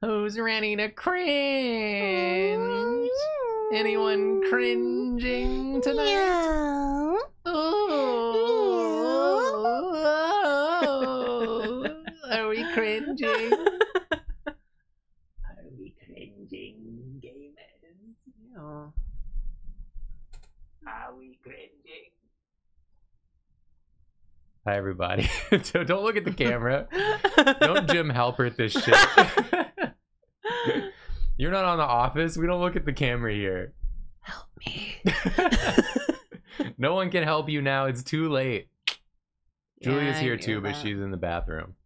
Who's ready to cringe? Anyone mm-hmm. cringing tonight? Yeah. Oh, are we cringing? Are we cringing, gamers? Yeah. Are we cringing? Hi, everybody. so don't look at the camera. Don't Jim Halpert this shit. You're not on the office. We don't look at the camera here. Help me. no one can help you now. It's too late. Julia's Yeah, I here too, but she's in the bathroom.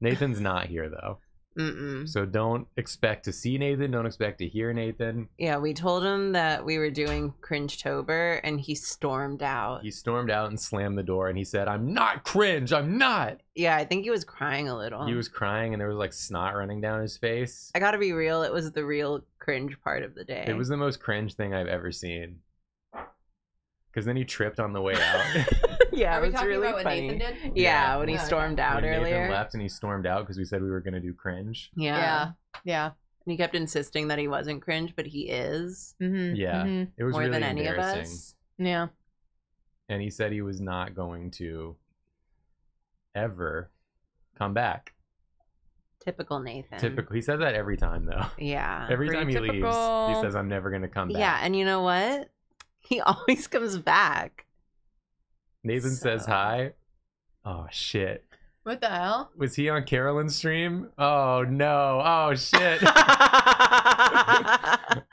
Nathan's not here though. Mm-mm. So don't expect to see Nathan. Don't expect to hear Nathan. Yeah, we told him that we were doing Cringe Tober, and he stormed out. He stormed out and slammed the door and he said, I'm not cringe. I'm not. Yeah, I think he was crying a little. He was crying and there was like snot running down his face. I gotta be real. It was the real cringe part of the day. It was the most cringe thing I've ever seen. Because then he tripped on the way out. yeah, Are it was really about what funny. Nathan did? Yeah, Yeah. when he stormed out when earlier. Nathan left and he stormed out because we said we were going to do cringe. Yeah. Yeah. Yeah. And he kept insisting that he wasn't cringe, but he is Mm-hmm. Yeah. It was more really than any of us. Yeah. And he said he was not going to ever come back. Typical Nathan. Typically, he says that every time though. Yeah. Every time he leaves, he says, "I'm never going to come back." Yeah, and you know what? He always comes back. Nathan says hi. Oh shit! What the hell? Was he on Carolyn's stream? Oh no! Oh shit!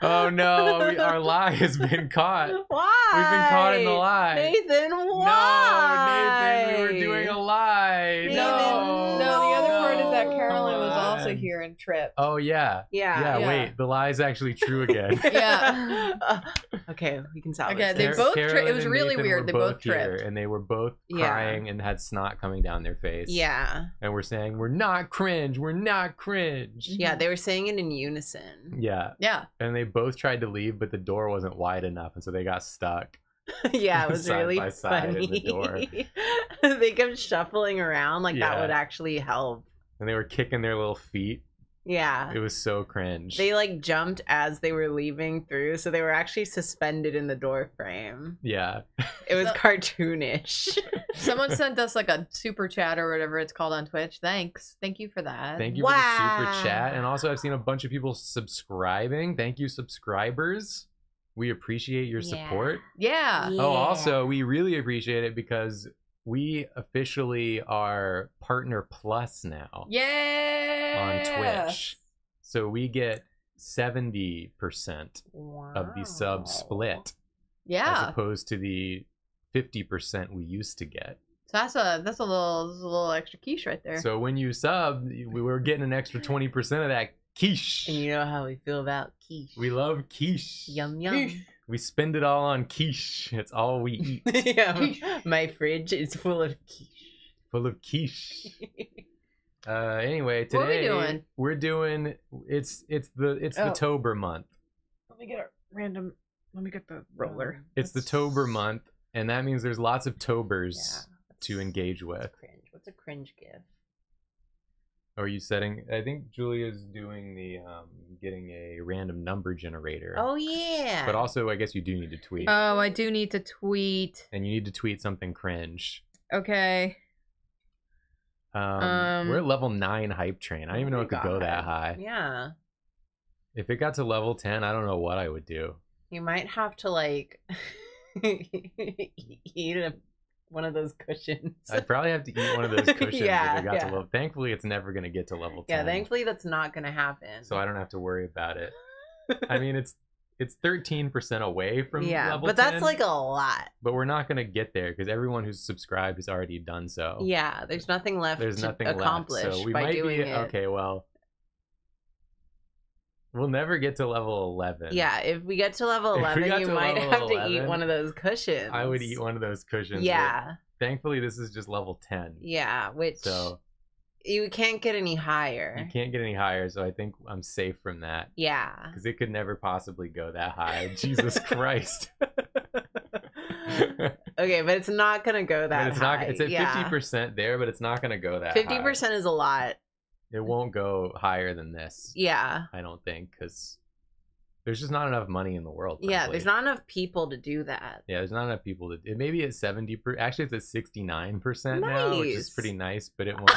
oh no! We, our lie has been caught. Why? We've been caught in the lie. Nathan, why? No? Nathan, we were doing also on. here and tripped. Oh yeah. Yeah. Yeah, Yeah. wait, the lie is actually true again. Yeah. okay, we can salvage Okay, they this. both tri- it was really Nathan weird, they both here, tripped. and they were both Yeah. crying and had snot coming down their face. Yeah. and we're saying we're not cringe, we're not cringe. Yeah, they were saying it in unison. Yeah, Yeah. and they both tried to leave, but the door wasn't wide enough, and so they got stuck. yeah, it was Side really by side in funny. the door. they kept shuffling around like that would actually help. And they were kicking their little feet. Yeah. It was so cringe. They like jumped as they were leaving through, so they were actually suspended in the door frame. yeah, It was So- cartoonish. Someone sent us like a super chat or whatever it's called on Twitch. Thanks. Thank you for that. thank you for the super chat, and also I've seen a bunch of people subscribing. Thank you, subscribers. We appreciate your Yeah. support. Yeah. Yeah. Oh, also, we really appreciate it because we officially are partner plus now Yeah. on Twitch. So we get 70% of the sub split Yeah. as opposed to the 50% we used to get. So that's a that's a little that's a little extra quiche right there. So when you sub, we were getting an extra 20% of that quiche. And you know how we feel about quiche. We love quiche. Yum yum. Quiche. We spend it all on quiche. It's all we eat. yeah, my fridge is full of quiche. Full of quiche. Uh, anyway, today What are we doing? we're doing it's it's the it's the Oh. Tober month. Let me get a random. Let me get the roller. It's the Tober month, and that means there's lots of Tobers Yeah. to engage with. Cringe. What's a cringe gift? Are you setting? I think Julia's doing the um, getting a random number generator. Oh yeah. But also, I guess you do need to tweet, Oh, I do need to tweet. and you need to tweet something cringe. Okay. Um, Um, we're at level nine hype train. I don't even know Oh it could go that high. Yeah. If it got to level ten, I don't know what I would do. You might have to like eat a, one of those cushions. I'd probably have to eat one of those cushions Yeah, if it got yeah. to level. Thankfully, it's never gonna get to level yeah, ten. thankfully that's not gonna happen. so I don't have to worry about it. I mean, it's it's thirteen percent away from yeah, but that's 10, like a lot. But we're not gonna get there because everyone who's subscribed has already done so. Yeah, there's nothing left there's to nothing accomplish left. So we by might doing be it. okay. Well, we'll never get to level eleven. Yeah, if we get to level 11, got you might have to eat one of those cushions. I would eat one of those cushions. Yeah, Thankfully, this is just level ten. yeah, which So you can't get any higher. you can't get any higher. So I think I'm safe from that. Yeah. because it could never possibly go that high. Jesus Christ! Okay, but it's not gonna go that But it's high. not. It's at yeah. fifty percent there, but it's not going to go that. Fifty high. percent is a lot. It won't go higher than this. Yeah. I don't think because there's just not enough money in the world. Yeah, there's not enough people to do that. Yeah, there's not enough people to. It may be at seventy. Per, actually, it's at sixty nine percent now, which is pretty nice. But it won't.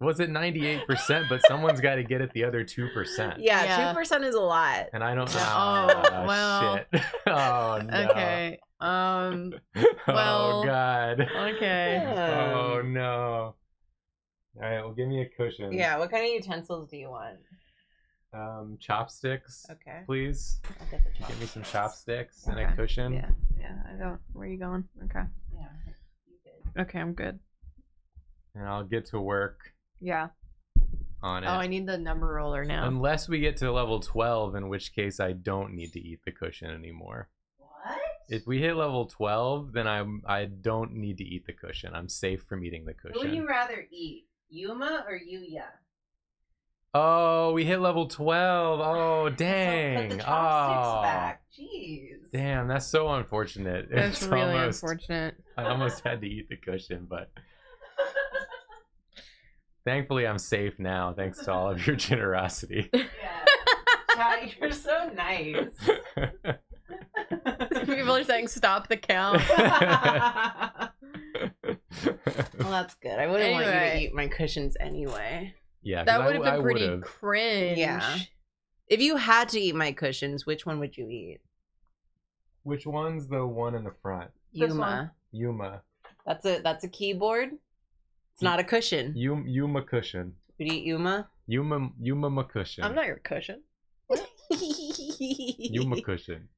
was it ninety eight percent? But someone's got to get it the other two percent. Yeah, Yeah. two percent is a lot. And I don't. know. Oh, oh, well. shit. oh no. Okay. Um. oh well, god. Okay. Oh no. All right. Well, give me a cushion. Yeah, what kind of utensils do you want? Um, chopsticks, Okay. please. I'll get the chopsticks. Give me some chopsticks. chopsticks and a cushion. Yeah. Yeah. I don't. Where are you going? Okay. Yeah. you did. Okay. I'm good. And I'll get to work Yeah. on it. Oh, I need the number roller now. Unless we get to level 12, in which case I don't need to eat the cushion anymore. What? If we hit level 12, then I'm I don't need to eat the cushion. I'm safe from eating the cushion. Who would you cushion. rather eat, Yuma or Yuya? Oh, we hit level 12. Oh, Put dang. the chopsticks oh. back. Jeez. Damn, that's so unfortunate. That's It's really almost- unfortunate. I almost had to eat the cushion, but thankfully I'm safe now thanks to all of your generosity. yeah. Chad, you're so nice. People are saying stop the count. well, that's good. I wouldn't want you to eat my cushions anyway. Yeah, That would have w- I been pretty would've. cringe. Yeah. If you had to eat my cushions, which one would you eat? Which one's the one in the front? Yuma. Yuma. That's a that's a keyboard. It's not a cushion. Yuma, Yuma cushion. Would you eat Yuma? Yuma Yuma McCushion. I'm not your cushion. Yuma cushion.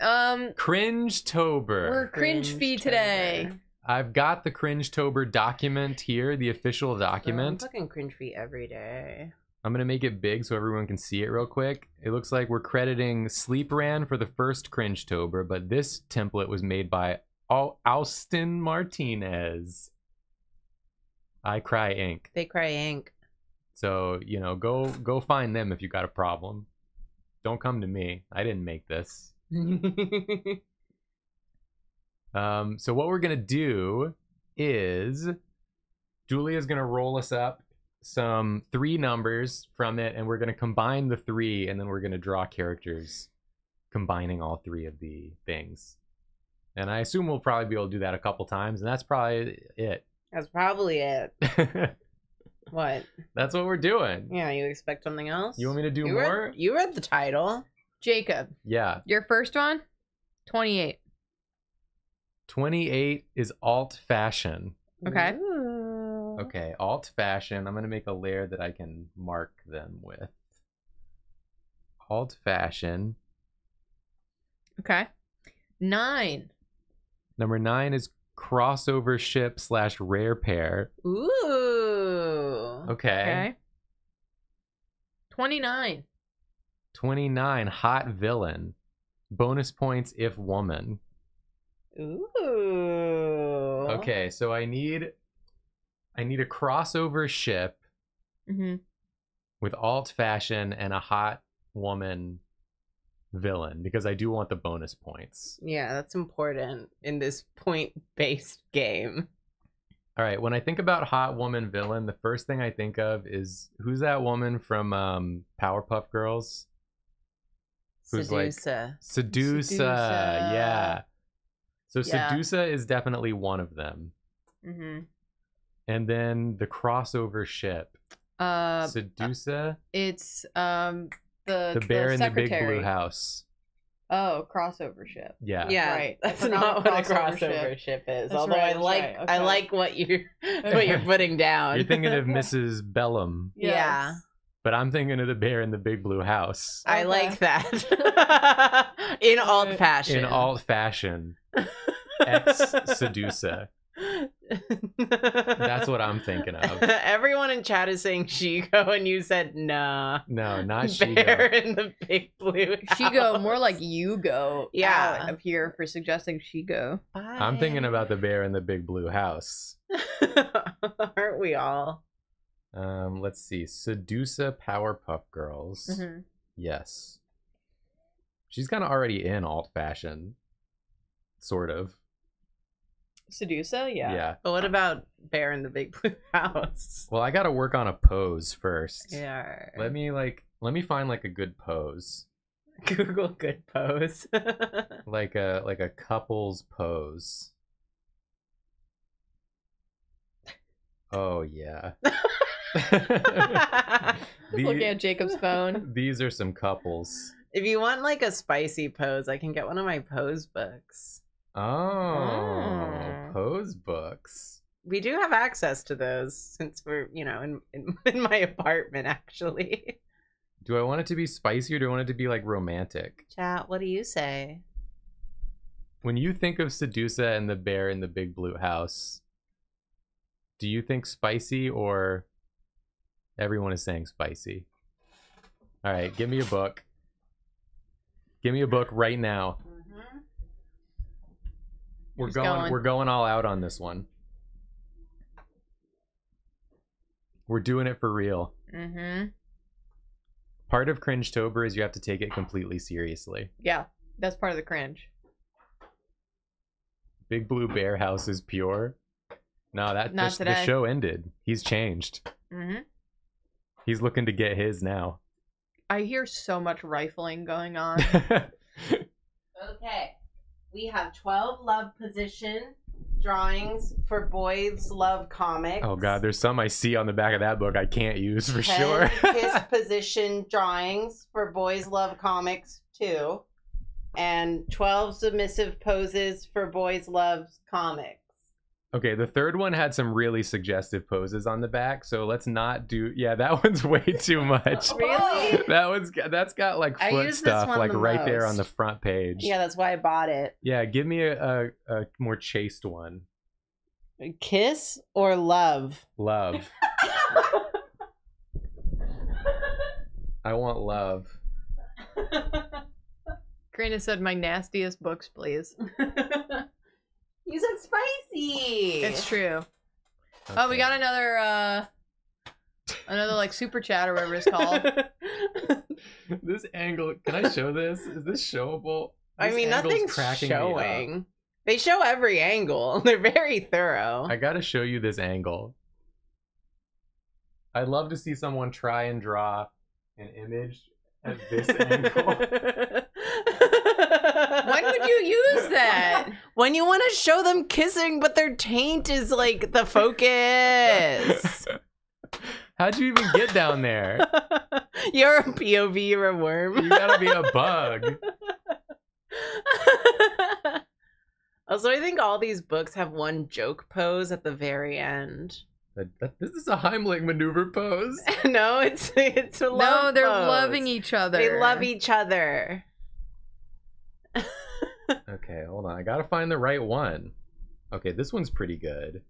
Um, Cringe Tober. we're cringe fee today. I've got the Cringe Tober document here, the official document. I'm fucking cringe feet every day. I'm gonna make it big so everyone can see it real quick. It looks like we're crediting Sleep Ran for the first Cringe Tober, but this template was made by Al- Austin Martinez. I Cry ink. They cry ink. So you know, go go find them if you got a problem. Don't come to me. I didn't make this. Um, so what we're gonna do is Julia's gonna roll us up some three numbers from it, and we're gonna combine the three, and then we're gonna draw characters combining all three of the things. And I assume we'll probably be able to do that a couple times, and that's probably it. That's probably it. What? that's what we're doing. Yeah, you expect something else? You want me to do you more? Read, you read the title. Jacob, Yeah. your first one, 28. 28 is alt fashion. Okay. Ooh. Okay, alt fashion. I'm gonna make a layer that I can mark them with. Alt fashion. Okay. Nine. Number nine is crossover ship slash rare pair. Ooh. Okay. Okay. 29. 29 hot villain. Bonus points if woman. Ooh. Okay, so I need I need a crossover ship Mm-hmm. with alt fashion and a hot woman villain because I do want the bonus points. Yeah, that's important in this point-based game. All right, when I think about hot woman villain, the first thing I think of is who's that woman from um, Powerpuff Girls? Who's like- Sedusa. Sedusa. Sedusa. Yeah. So Yeah. Sedusa is definitely one of them. Mm-hmm. And then the crossover ship. Uh, Sedusa, it's um the the bear in the big secretary. blue house. Oh, crossover ship. Yeah. yeah, Right. I that's forgot not what what a crossover crossover ship- ship, is. That's Although right, I like, right, I like what you what you're putting down. You're thinking of Mrs. Bellum, Yeah. But I'm thinking of the bear in the big blue house. I Okay. like that. in alt Alright. fashion. In alt fashion. Ex Sedusa. That's what I'm thinking of. Everyone in chat is saying Shego, and you said nah. No, not Bear Shego. in the big blue. She go more like you go. Yeah. out of here for suggesting she go. I'm thinking about the bear in the big blue house. Aren't we all? Um, let's see. Sedusa Powerpuff Girls. Mm-hmm. Yes. She's kind of already in alt fashion. Sort of. Sedusa, yeah. But what about Bear in the Big Blue House? Well, I got to work on a pose first. Yeah. Let me like let me find like a good pose. Google good pose. Like a like a couple's pose. Oh yeah. Just looking at Jacob's phone. these are some couples. if you want like a spicy pose, I can get one of my pose books. Oh, Oh. pose books. We do have access to those since we're, you know, in in, in my apartment actually. Do I want it to be spicy or do I want it to be like romantic? Chat, what do you say? When you think of Sedusa and the bear in the big blue house, do you think spicy or everyone is saying spicy? All right, give me a book. Give me a book right now. We're Who's going, going? we're going all out on this one. We're doing it for real. Mm-hmm. Part of cringe tober is you have to take it completely seriously. Yeah, that's part of the cringe. Big Blue Bear House is pure. No, that Not the, the show ended. He's changed. Mm-hmm. He's looking to get his now. I hear so much rifling going on. Okay. We have 12 love position drawings for boys love comics. oh god, there's some I see on the back of that book I can't use for sure. kiss position drawings for boys love comics too. And 12 submissive poses for boys love comics. Okay, the third one had some really suggestive poses on the back, so let's not do. Yeah, that one's way too much. Oh, really? That one's got, that's got like foot stuff like the right there on the front page. Yeah, that's why I bought it. Yeah, give me a, a, a more chaste one. Kiss or love? Love. I want love. Karina said, "My nastiest books, please." you said spicy. It's true. Oh, we got another, uh another like super chat or whatever it's called. this angle. Can I show this? Is this showable? I mean, nothing's cracking me showing. They show every angle. They're very thorough. I gotta show you this angle. I'd love to see someone try and draw an image at this angle. When would you use that? When you want to show them kissing, but their taint is like the focus. How'd you even get down there? you're a POV, you're a worm. You gotta be a bug. also, I think all these books have one joke pose at the very end. That- that- This is a Heimlich maneuver pose. no, it's it's a love no, they're pose. loving each other. They love each other. Okay, hold on. I gotta find the right one. Okay, this one's pretty good.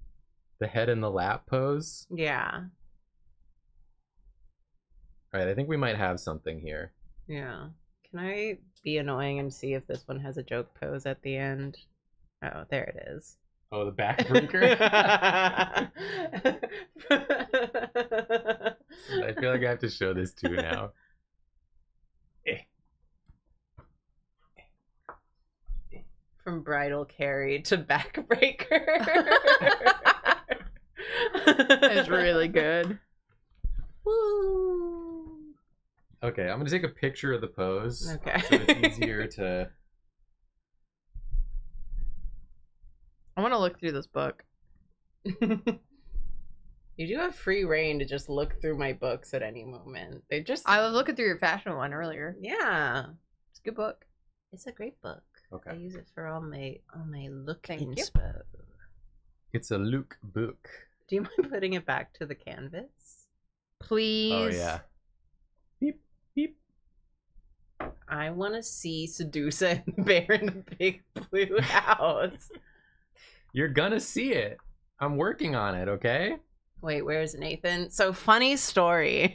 The head in the lap pose. Yeah, All right, I think we might have something here. yeah. Can I be annoying and see if this one has a joke pose at the end? Oh, there it is. Oh, the backbreaker. I feel like I have to show this too now. From bridal carry to backbreaker. It's really good. Woo. Okay, I'm gonna take a picture of the pose. Okay. So it's easier to. I want to look through this book. you do have free reign to just look through my books at any moment. They just I was looking through your fashion one earlier. yeah. It's a good book. It's a great book. I use it for all my all my look Thank you. inspo. It's a Luke book. Do you mind putting it back to the canvas? Please. Oh yeah. Beep beep. I want to see Sedusa and the Bear in the Big Blue House. You're gonna see it. I'm working on it. Okay. Wait, where's Nathan? So funny story.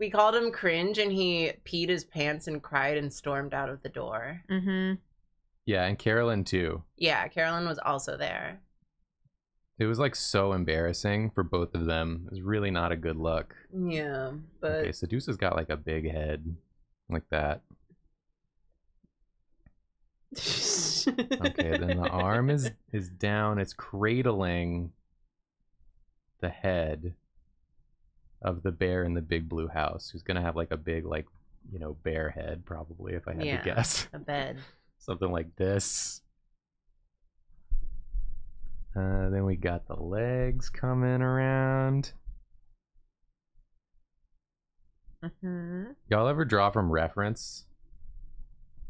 We called him cringe, and he peed his pants and cried and stormed out of the door. Mm-hmm. Yeah, and Carolyn too. Yeah, Carolyn was also there. It was like so embarrassing for both of them. It was really not a good look. Yeah, but Okay, Sedusa's got like a big head, like that. Okay, then the arm is is down. It's cradling the head of the bear in the big blue house, who's gonna have like a big like you know bear head probably if I had Yeah. to guess a bed. something like this. Uh, then we got the legs coming around. hmm Y'all ever draw from reference?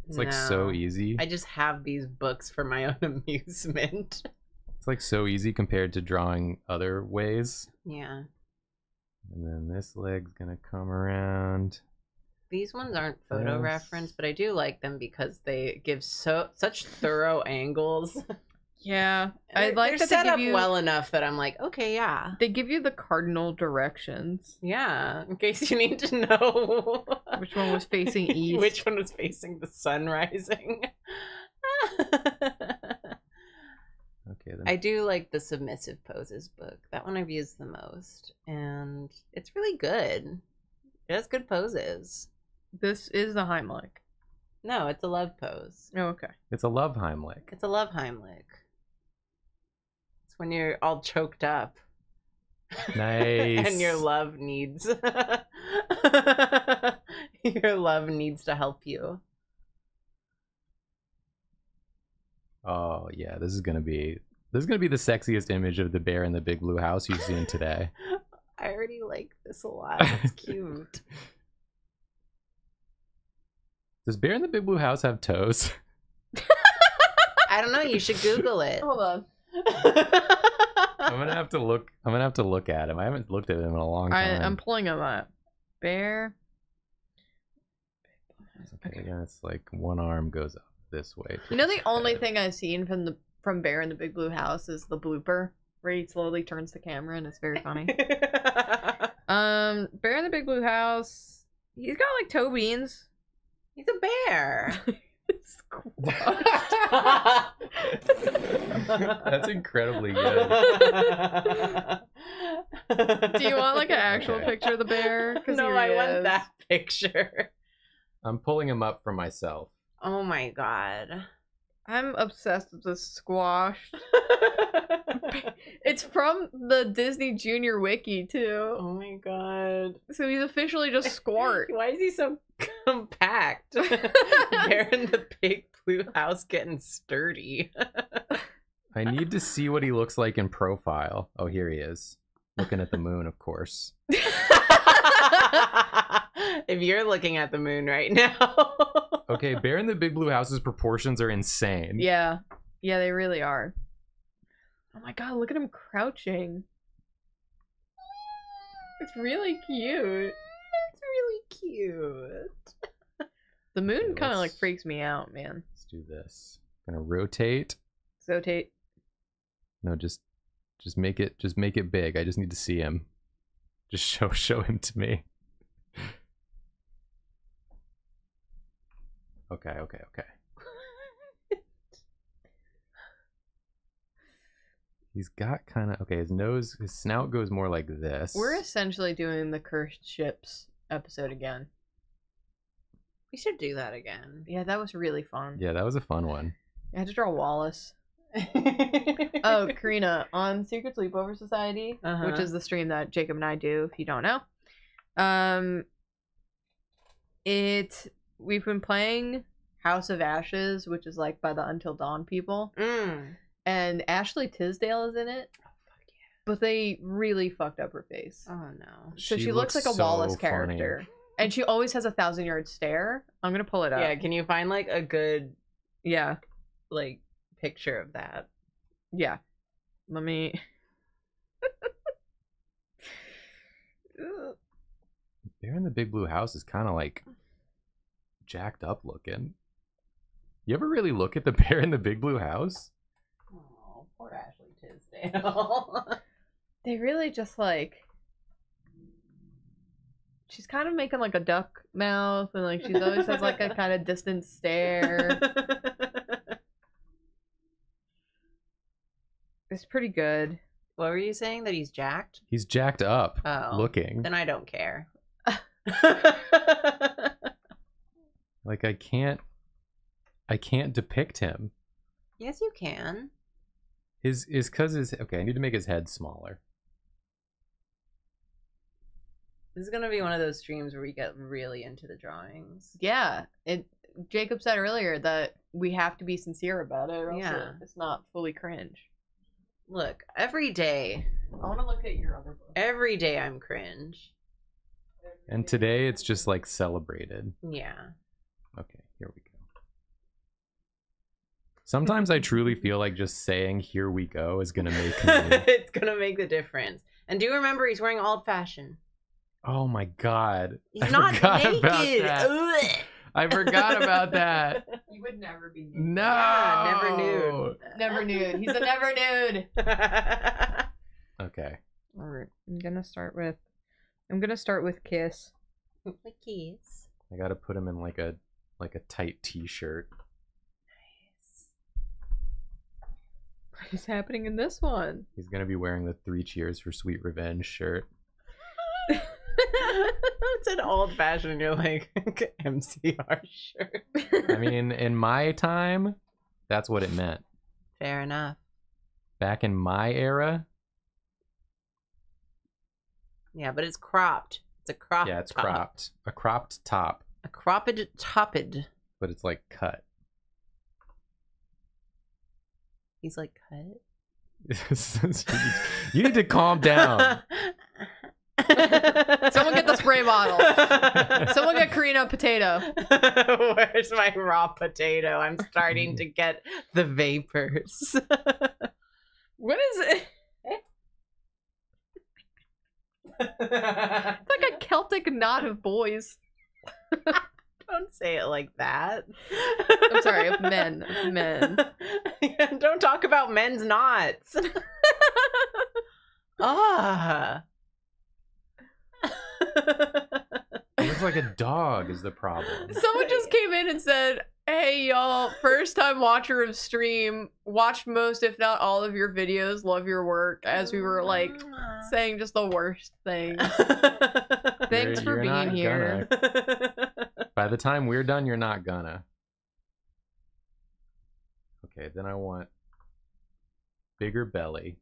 It's like so easy. I just have these books for my own amusement. It's like so easy compared to drawing other ways. Yeah. And then this leg's gonna come around. These ones aren't photo Yes. reference, but I do like them because they give so such thorough angles. Yeah, I They're- like they're that set they give up you well enough that I'm like, okay, yeah, they give you the cardinal directions. yeah. In case you need to know Which one was facing east? which one was facing the sun rising. Okay, then I do like the submissive poses book. That one I've used the most, and it's really good. It has good poses. This is the Heimlich. No, it's a love pose. Oh, okay. it's a love Heimlich. It's a love Heimlich. It's when you're all choked up. Nice. and your love needs your love needs to help you. Oh yeah, this is gonna be this is gonna be the sexiest image of the bear in the big blue house you've seen today. I already like this a lot. It's cute. Does bear in the big blue house have toes? I don't know. You should Google it. Hold on. I'm gonna have to look. I'm gonna have to look at him. I haven't looked at him in a long time. I'm pulling him up. Bear. Okay, yeah, it's like one arm goes up this way. You know the only thing I've seen from the from Bear in the Big Blue House is the blooper where he slowly turns the camera and it's very funny. um, Bear in the Big Blue House. He's got like toe beans. He's a bear. That's incredibly good. Do you want like an actual Okay. picture of the bear? No, I he want that picture. I'm pulling him up for myself. Oh my god. I'm obsessed with this squash. It's from the Disney Junior Wiki too. oh my god. So he's officially just Squart. Why is he so compact? Bear in the big blue house getting sturdy. I need to see what he looks like in profile. Oh, here he is. Looking at the moon, of course. if you're looking at the moon right now. Okay, Bear in the Big Blue House's proportions are insane. Yeah. Yeah, they really are. Oh my god, look at him crouching. It's really cute. It's really cute. The moon Okay, kind of like freaks me out, man. Let's do this. Gonna rotate. Rotate. No, just just make it just make it big. I just need to see him. Just show show him to me. Okay, okay, okay. He's got kind of okay. His nose, his snout goes more like this. we're essentially doing the cursed ships episode again. We should do that again. Yeah, that was really fun. Yeah, that was a fun one. I had to draw Wallace. Oh, Karina, on Secret Sleepover Society, which Uh-huh. is the stream that Jacob and I do, if you don't know. Um it we've been playing House of Ashes, which is like by the Until Dawn people, Mm. and Ashley Tisdale is in it. But they really fucked up her face. Oh no. so She she looks, looks like a so Wallace funny. character. And she always has a thousand yard stare. I'm gonna pull it up. Yeah, can you find like a good yeah. like picture of that? Yeah. Let me Bear in the Big Blue House is kind of like jacked up looking. You ever really look at the bear in the Big Blue House? Oh, poor Ashley Tisdale. they really just like she's kind of making like a duck mouth and like she's always has like a kind of distant stare it's pretty good what were you saying? That he's jacked? He's jacked up Oh. looking. Then I don't care. Like I can't I can't depict him. Yes, you can. His is cause his okay, I need to make his head smaller. This is gonna be one of those streams where we get really into the drawings. Yeah, it. Jacob said earlier that we have to be sincere about it, or else Yeah. it's not fully cringe. Look, every day, I want to look at your other book. every day I'm cringe. And today it's just like celebrated. Yeah. Okay, here we go. Sometimes I truly feel like just saying "here we go" is gonna make me. it's gonna make the difference. And do you remember he's wearing old fashioned. oh my god! He's I not forgot naked. about that. Ugh. I forgot about that. You would never be nude. No, Yeah, never nude. Never nude. He's a never nude. Okay, All right, I'm gonna start with. I'm gonna start with kiss. the keys. I gotta put him in like a like a tight T-shirt. Nice. What is happening in this one? He's gonna be wearing the Three Cheers for Sweet Revenge shirt. it's an old fashioned. You're like MCR shirt. I mean, in my time, that's what it meant. fair enough. Back in my era, Yeah, but it's cropped. It's a crop. yeah, it's top. cropped, a cropped top, A cropped topped. but it's like cut. He's like cut. you need to calm down. Someone get the spray bottle. Someone get Karina a potato. Where's my raw potato? I'm starting to get the vapors. What is it? It's like a Celtic knot of boys. Don't say it like that. I'm sorry, of men. Of men. Don't talk about men's knots. ah. It looks like a dog is the problem. Someone just came in and said, Hey y'all, first time watcher of stream, watched most, if not all of your videos, love your work, as we were like saying just the worst thing. Thanks You're- for you're being not here. By the time we're done, you're not gonna. Okay, then I want bigger belly.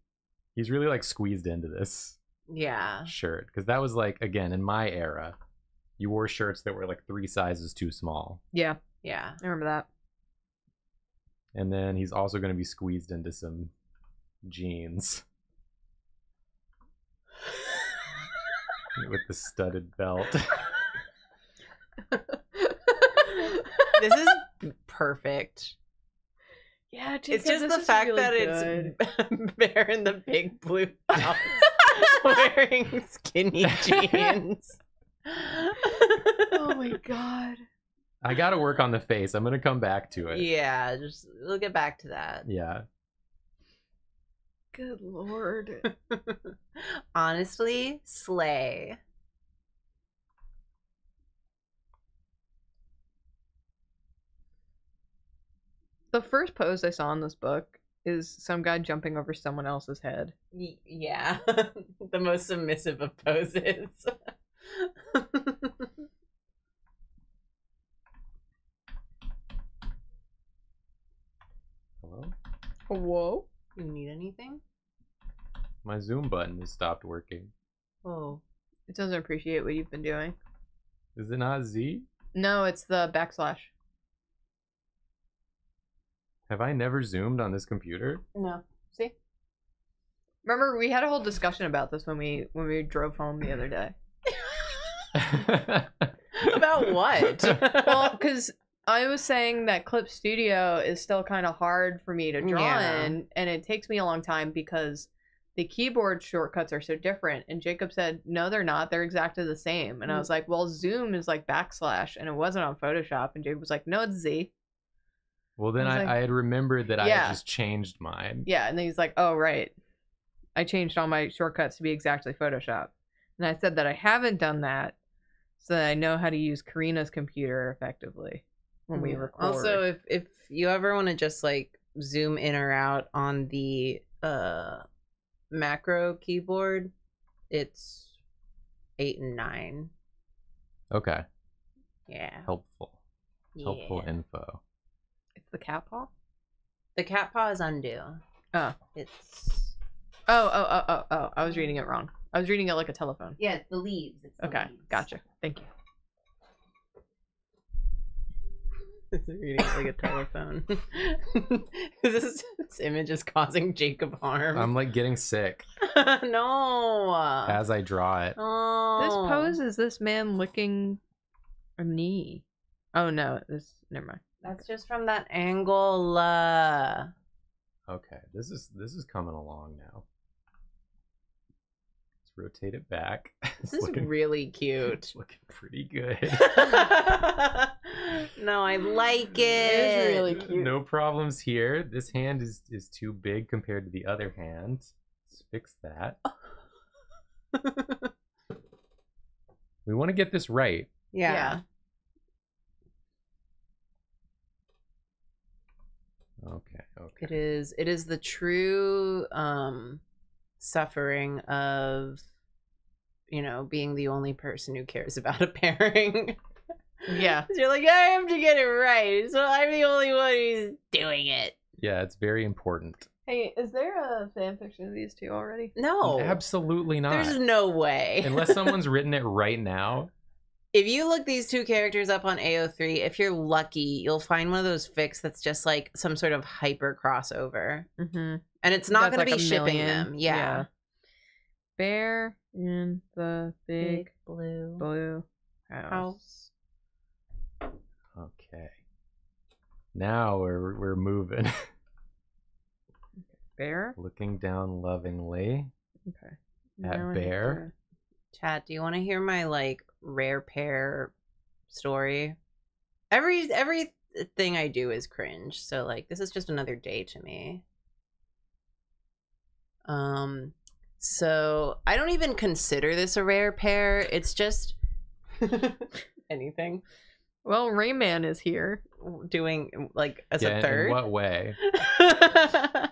He's really like squeezed into this yeah. shirt because that was like again in my era. You wore shirts that were like three sizes too small, Yeah, Yeah. I remember that. and then he's also going to be squeezed into some jeans with the studded belt. this is perfect. Yeah, it's just the fact that it's Bear in the big blue house wearing skinny jeans. oh my god. I got to work on the face. I'm going to come back to it. yeah, just we'll get back to that. Yeah. Good lord. Honestly, slay. The first pose I saw in this book is some guy jumping over someone else's head. Y- yeah, the most submissive of poses. Whoa. you need anything? My zoom button has stopped working. Oh, It doesn't appreciate what you've been doing. Is it not Z? No, it's the backslash. Have I never zoomed on this computer? no. See? Remember, we had a whole discussion about this when we when we drove home the other day. About what? Well, because I was saying that Clip Studio is still kind of hard for me to draw Yeah. in, and it takes me a long time because the keyboard shortcuts are so different. And Jacob said, "No, they're not. They're exactly the same." And I Mm. was like, "Well, Zoom is like backslash, and it wasn't on Photoshop." And Jacob was like, "No, it's Z." well, then I I, like- I had remembered that I Yeah. had just changed mine. Yeah, and then he's like, "Oh, right. I changed all my shortcuts to be exactly Photoshop." And I said that I haven't done that, so that I know how to use Karina's computer effectively when we record. Also, if if you ever want to just like zoom in or out on the uh macro keyboard, it's eight and nine. Okay. Yeah. Helpful. Helpful info. It's the cat paw. The cat paw is undo. Oh. It's Oh, oh, oh, oh, oh. I was reading it wrong. I was reading it like a telephone. yeah, it's the leaves. It's the Okay, leaves. gotcha. Thank you. reading like a telephone. this, this image is causing Jacob harm. I'm like getting sick no. as I draw it. oh. This pose is this man licking a knee. Oh no, this never mind. That's just from that angle. Uh... Okay, this is this is coming along now. Let's rotate it back. This is looking, really cute. it's looking pretty good. no, I like it. It is really cute. no problems here. This hand is is too big compared to the other hand. Let's fix that. We want to get this right. Yeah. Yeah. Okay, okay. It is it is the true um suffering of you know, being the only person who cares about a pairing. Yeah. 'Cause You're like, I have to get it right. So I'm the only one who's doing it. Yeah, it's very important. Hey, is there a fan fiction of these two already? No. Absolutely not. There's no way. Unless someone's written it right now. if you look these two characters up on AO3, if you're lucky, you'll find one of those fics that's just like some sort of hyper crossover. Mm-hmm. And it's not That's going to be shipping million. them. Yeah. Yeah. Bear in the big, blue blue house. house. Okay. Now we're we're moving. Bear. Looking down lovingly. Okay. At Now I have bear? Chat, do you want to hear my like rare pair story? Every every thing I do is cringe. So like this is just another day to me. Um so I don't even consider this a rare pair. It's just anything to- Well, Rayman is here. doing like as yeah, a third. In what way?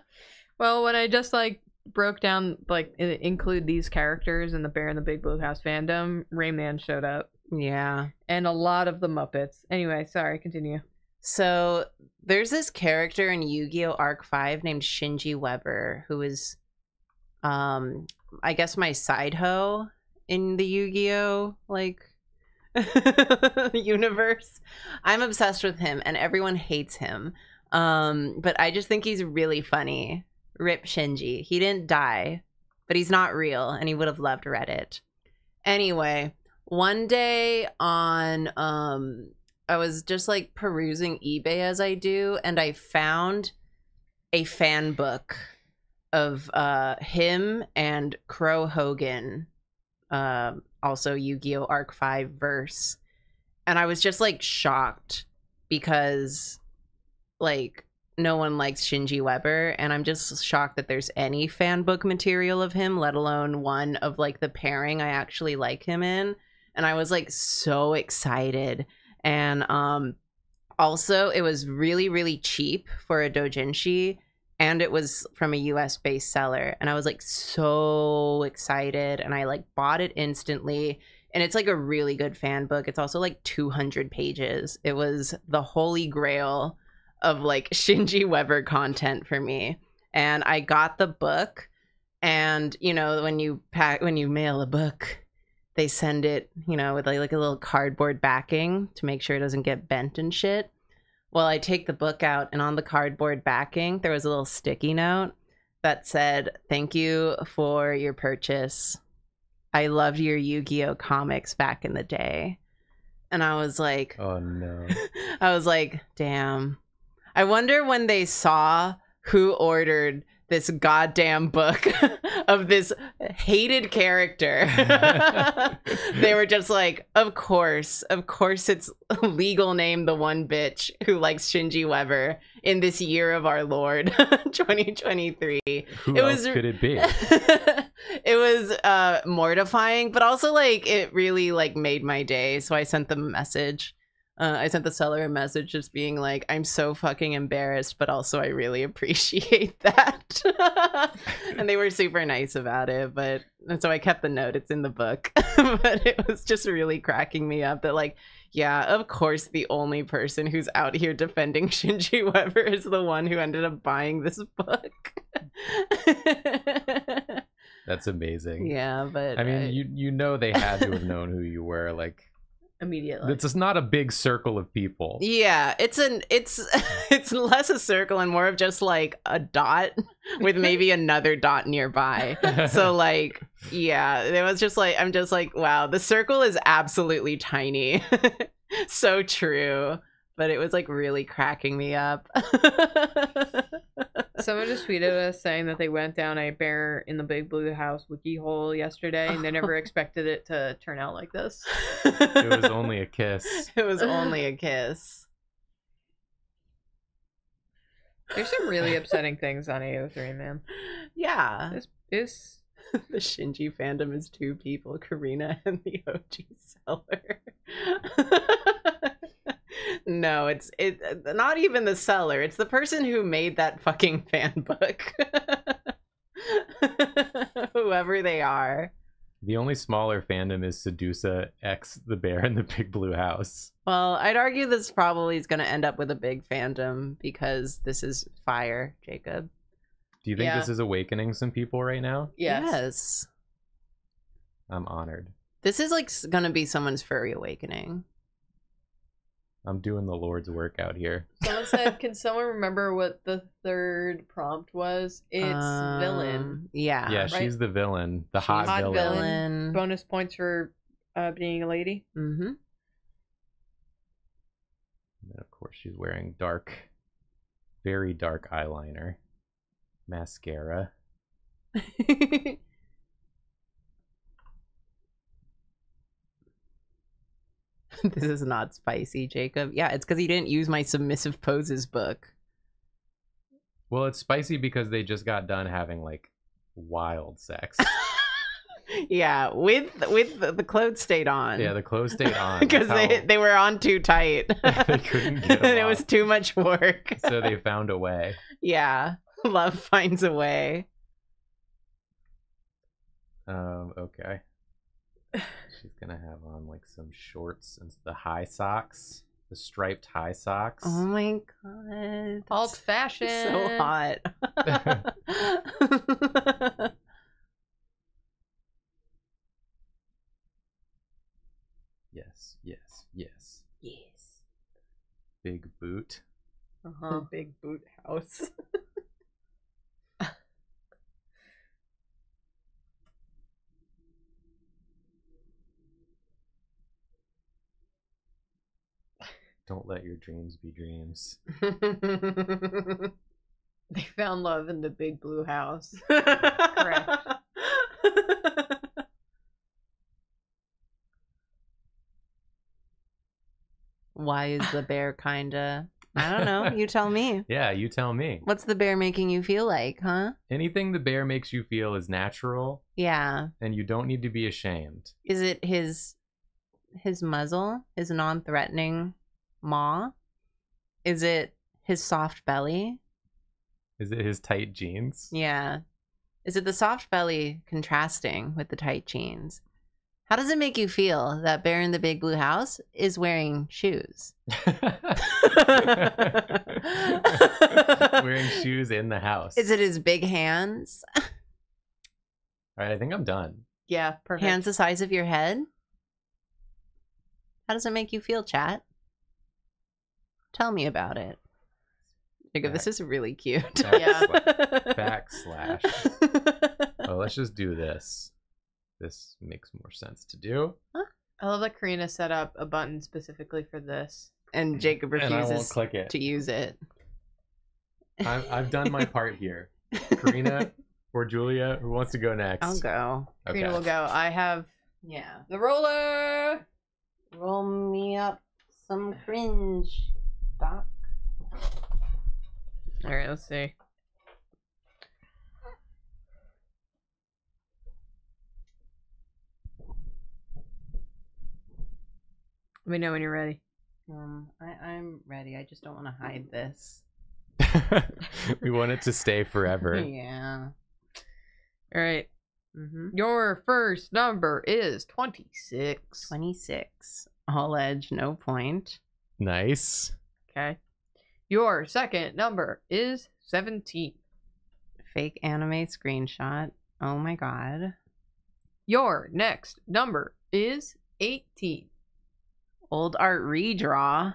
Well, when I just like broke down like include these characters in the Bear and the Big Blue House fandom, Rayman showed up, yeah. and a lot of the Muppets. Anyway, sorry, continue. So there's this character in Yu-Gi-Oh! Arc-V named Shinji Weber, who is um I guess my side hoe in the Yu-Gi-Oh! like universe. I'm obsessed with him and everyone hates him. Um, but I just think he's really funny. Rip Shinji. He didn't die, but he's not real, and he would have loved Reddit. Anyway, one day on um I was just like perusing eBay as I do, and I found a fan book of uh him and Crow Hogan, um, also Yu-Gi-Oh! Arc-V verse. And I was just like shocked because like no one likes Shinji Weber, and I'm just shocked that there's any fan book material of him, let alone one of like the pairing I actually like him in. And I was like so excited. And um also it was really, really cheap for a dojinshi, and it was from a US based seller. And I was like so excited, and I like bought it instantly. And it's like a really good fan book. It's also like 200 pages. It was the holy grail of like Shinji Weber content for me. And I got the book and you know when you pack when you mail a book they send it, you know, with like, like a little cardboard backing to make sure it doesn't get bent and shit. Well, I take the book out and on the cardboard backing there was a little sticky note that said, "Thank you for your purchase. I loved your Yu-Gi-Oh comics back in the day." And I was like, Oh no. I was like, damn. I wonder when they saw who ordered this goddamn book of this hated character. they were just like, of course, of course it's legal name the one bitch who likes Shinji Weber in this year of our Lord 2023 Who It else was- could it be? it was uh mortifying but also like it really like made my day so i sent them a message Uh, I sent the seller a message just being like, I'm so fucking embarrassed, but also I really appreciate that. and they were super nice about it. But and so I kept the note, it's in the book. but it was just really cracking me up that, like, yeah, of course, the only person who's out here defending Shinji Weber is the one who ended up buying this book. That's amazing. yeah, but I mean, uh, you you know they had to have known who you were. Like, Immediately. it's just not a big circle of people. Yeah, it's an it's it's less a circle and more of just like a dot with maybe another dot nearby. So like yeah, it was just like I'm just like wow, the circle is absolutely tiny. so true. But it was like really cracking me up. Someone just tweeted us saying that they went down a bear in the big blue house wiki hole yesterday and they never expected it to turn out like this. it was only a kiss. it was only a kiss. There's some really upsetting things on AO3, man. Yeah. This this the Shinji fandom is two people, Karina and the OG seller. No, it's it uh, not even the seller. It's the person who made that fucking fan book. Whoever they are. The only smaller fandom is Sedusa X the bear in the big blue house. Well, I'd argue this probably is going to end up with a big fandom because this is fire, Jacob. Do you think Yeah. this is awakening some people right now? yes. yes. I'm honored. This is like going to be someone's furry awakening. I'm doing the Lord's work out here. Someone said, "Can someone remember what the third prompt was?" It's villain. Um, Yeah. yeah, right. she's the villain, the She's hot, hot villain. villain. Bonus points for uh, being a lady. Mm-hmm. And of course, she's wearing dark, very dark eyeliner, mascara. this is not spicy, Jacob. Yeah, it's because he didn't use my submissive poses book. Well, it's spicy because they just got done having like wild sex. yeah, with with the, the clothes stayed on. yeah, the clothes stayed on because they they were on too tight. They couldn't get it was too much work. so they found a way. yeah, love finds a way. Um, okay. She's gonna have on like some shorts and the high socks, the striped high socks. Oh my god, Alt fashion. so hot. Yes, yes, yes. yes, Big boot. Uh-huh. big boot house. Don't let your dreams be dreams. They found love in the big blue house. Correct. Why is the bear kinda? I don't know. You tell me. Yeah, you tell me. What's the bear making you feel like, huh? Anything the bear makes you feel is natural, Yeah. and you don't need to be ashamed. Is it his his muzzle, his non-threatening maw? Is it his soft belly? Is it his tight jeans? Yeah. Is it the soft belly contrasting with the tight jeans? How does it make you feel that Bear in the Big Blue House is wearing shoes? Wearing shoes in the house. Is it his big hands? All right, I think I'm done. Yeah, perfect. Hands the size of your head? How does it make you feel, chat? Tell me about it. Jacob, this is really cute. Yeah. Backslash. Oh, let's just do this. This makes more sense to do. I love that Karina set up a button specifically for this. and Jacob and I won't refuses click it. to use it. I've, I've done my part here. Karina or Julia, who wants to go next? I'll go. Okay. Karina will go. I have Yeah. the roller. Roll me up some cringe, Doc. All right, let's see. Let me know when you're ready. Um, I, I'm ready. I just don't want to hide this. we want it to stay forever. Yeah. All right. Mm-hmm. Your first number is 26. 26. All edge, no point. Nice. Okay. Your second number is 17. Fake anime screenshot. Oh my god. Your next number is 18. Old art redraw.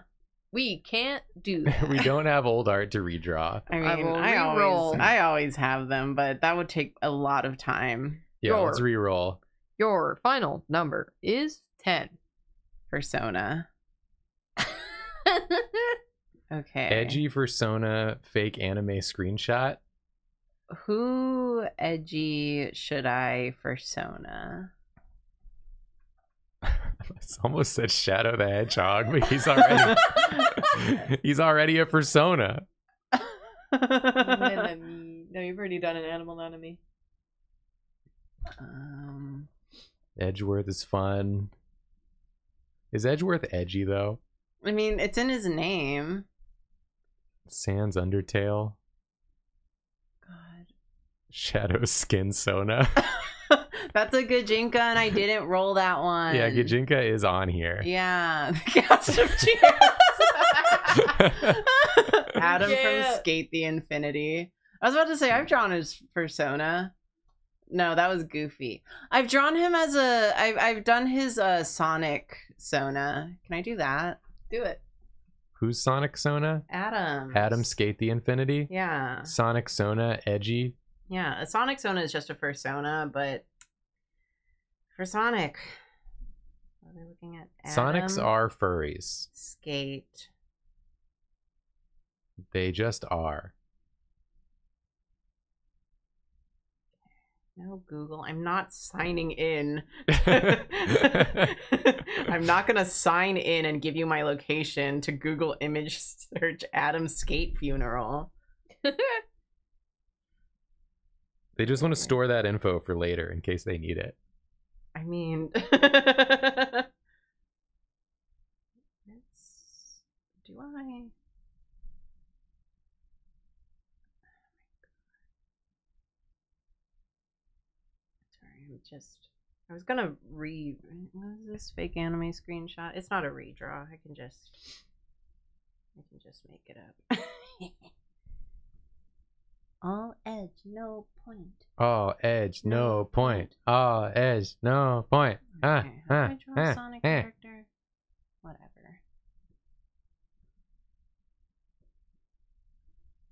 We can't do that. we don't have old art to redraw. I mean, I I, always, re-roll. I always have them, but that would take a lot of time. Yeah, let's Your- re-roll. Your final number is 10. Persona. Okay. Edgy persona fake anime screenshot. Who edgy should I persona? I almost said Shadow the Hedgehog, but he's already he's already a persona. no, you've already done an animal enemy. um, Edgeworth is fun. Is Edgeworth edgy though? I mean, it's in his name. Sans Undertale. God. Shadow Skin Sona. That's a good Gijinka, and I didn't roll that one. yeah, Gijinka is on here. Yeah, the cast of Cheers. Adam Yeah. from SK8 the Infinity. I was about to say I've drawn his persona. No, that was Goofy. I've drawn him as a. I've I've done his uh Sonic Sona. Can I do that? Do it. Who's Sonic Sona? Adam. Adam SK8 the Infinity. Yeah, Sonic Sona, edgy. yeah. A Sonic Sona is just a persona, but for Sonic, are they looking at? Sonics are furries. skate. They just are. No Google. I'm not signing in. I'm not gonna sign in and give you my location to Google image search Adam skate funeral. They just want to store that info for later in case they need it. I mean, do I? Sorry, I'm just. I was gonna re. What is this fake anime screenshot? It's not a redraw. I can just. I can just make it up. All edge, no point. Oh, edge, no point. Oh, edge, no point. Ah, Okay, how ah, do I draw ah, Sonic eh. character? Whatever.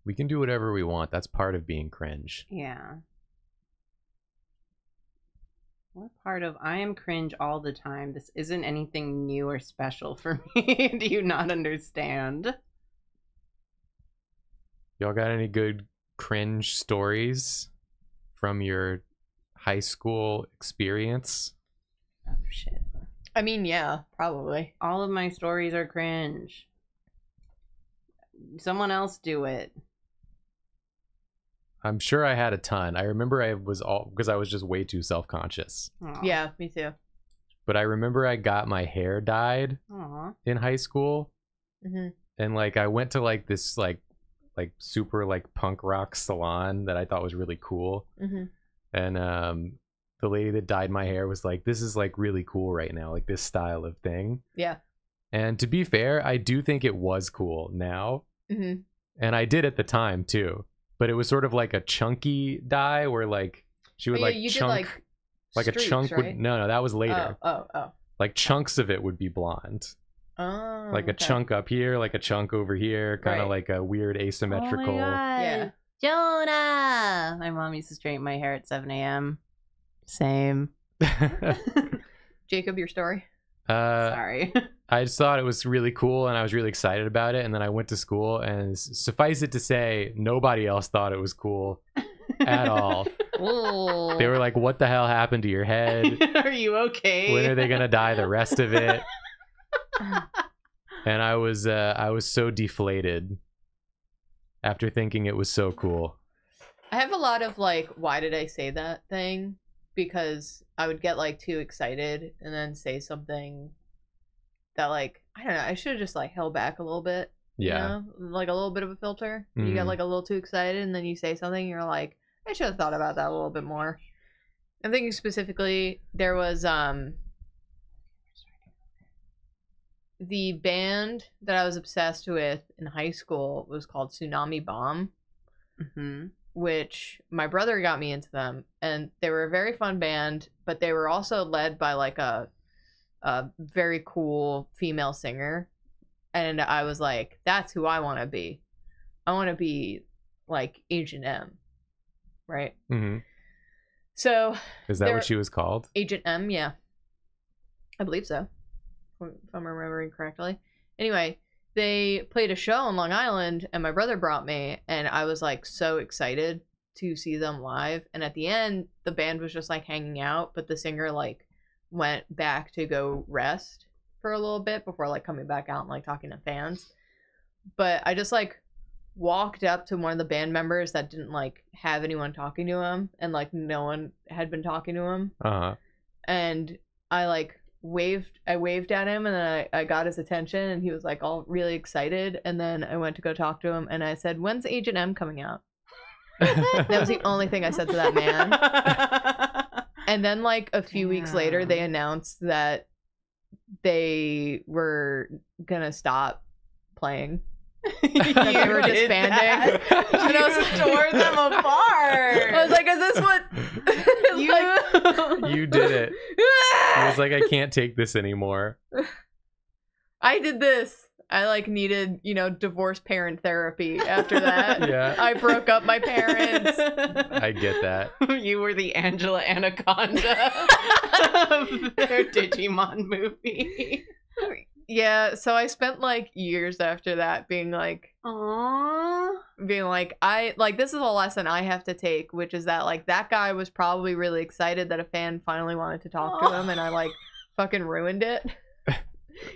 We can do whatever we want. That's part of being cringe. Yeah. What part of I am cringe all the time? This isn't anything new or special for me. Do you not understand? Y'all got any good cringe stories from your high school experience? Oh shit. I mean, yeah, probably. All of my stories are cringe. Someone else do it. I'm sure I had a ton. I remember I was all because I was just way too self conscious. Yeah, me too. But I remember I got my hair dyed Aw. in high school. hmm and like I went to like this like like super like punk rock salon that I thought was really cool. hmm And um the lady that dyed my hair was like, This is like really cool right now, like this style of thing. Yeah. And to be fair, I do think it was cool now. hmm And I did at the time too. But it was sort of like a chunky dye where like she would Oh, yeah, like you did, chunk like, like, a chunk right? would no no that was later. Oh, oh, oh. Like chunks of it would be blonde. Oh, like a okay. chunk up here, like a chunk over here, kind of Right. like a weird asymmetrical. Oh my God. Yeah. Jonah! My mom used to straighten my hair at 7 a.m. Same. Jacob, your story. uh, Sorry. I just thought it was really cool and I was really excited about it. And then I went to school, and suffice it to say, nobody else thought it was cool at all. They were like, "What the hell happened to your head? Are you okay? When are they gonna die the rest of it?" And I was, uh, I was so deflated after thinking it was so cool. I have a lot of like, why did I say that thing? Because I would get like too excited and then say something that like I don't know. I should have just like held back a little bit. you Yeah. know? like a little bit of a filter. You Mhm. get like a little too excited, and then you say something. You're like, I should have thought about that a little bit more. I'm thinking specifically there was um the band that I was obsessed with in high school was called Tsunami Bomb hmm which my brother got me into them and they were a very fun band but they were also led by like a a very cool female singer and i was like that's who i want to be i want to be like agent m right hmm so Is that There- what she was called? Agent M, yeah. I believe so. If I'm remembering correctly. Anyway, they played a show on Long Island and my brother brought me and I was like so excited to see them live. And at the end, the band was just like hanging out, but the singer like went back to go rest for a little bit before like coming back out and like talking to fans. But I just like walked up to one of the band members that didn't like have anyone talking to him and like no one had been talking to him Uh huh. and I like waved I waved at him and then I, I got his attention and he was like all really excited and then I went to go talk to him and I said, When's Agent M coming out? That was the only thing I said to that man. And then like a few weeks later they announced that they were gonna stop playing. you they were disbanding. And I was tore them apart. I was like, is this what you. you did it. I was like, I can't take this anymore. I did this. I like needed, you know, divorce parent therapy after that. Yeah. I broke up my parents. I get that. You were the Angela Anaconda of their Digimon movie. Yeah, so I spent like years after that being like Aww. being like I like this is a lesson I have to take, which is that like that guy was probably really excited that a fan finally wanted to talk to him and I like fucking ruined it.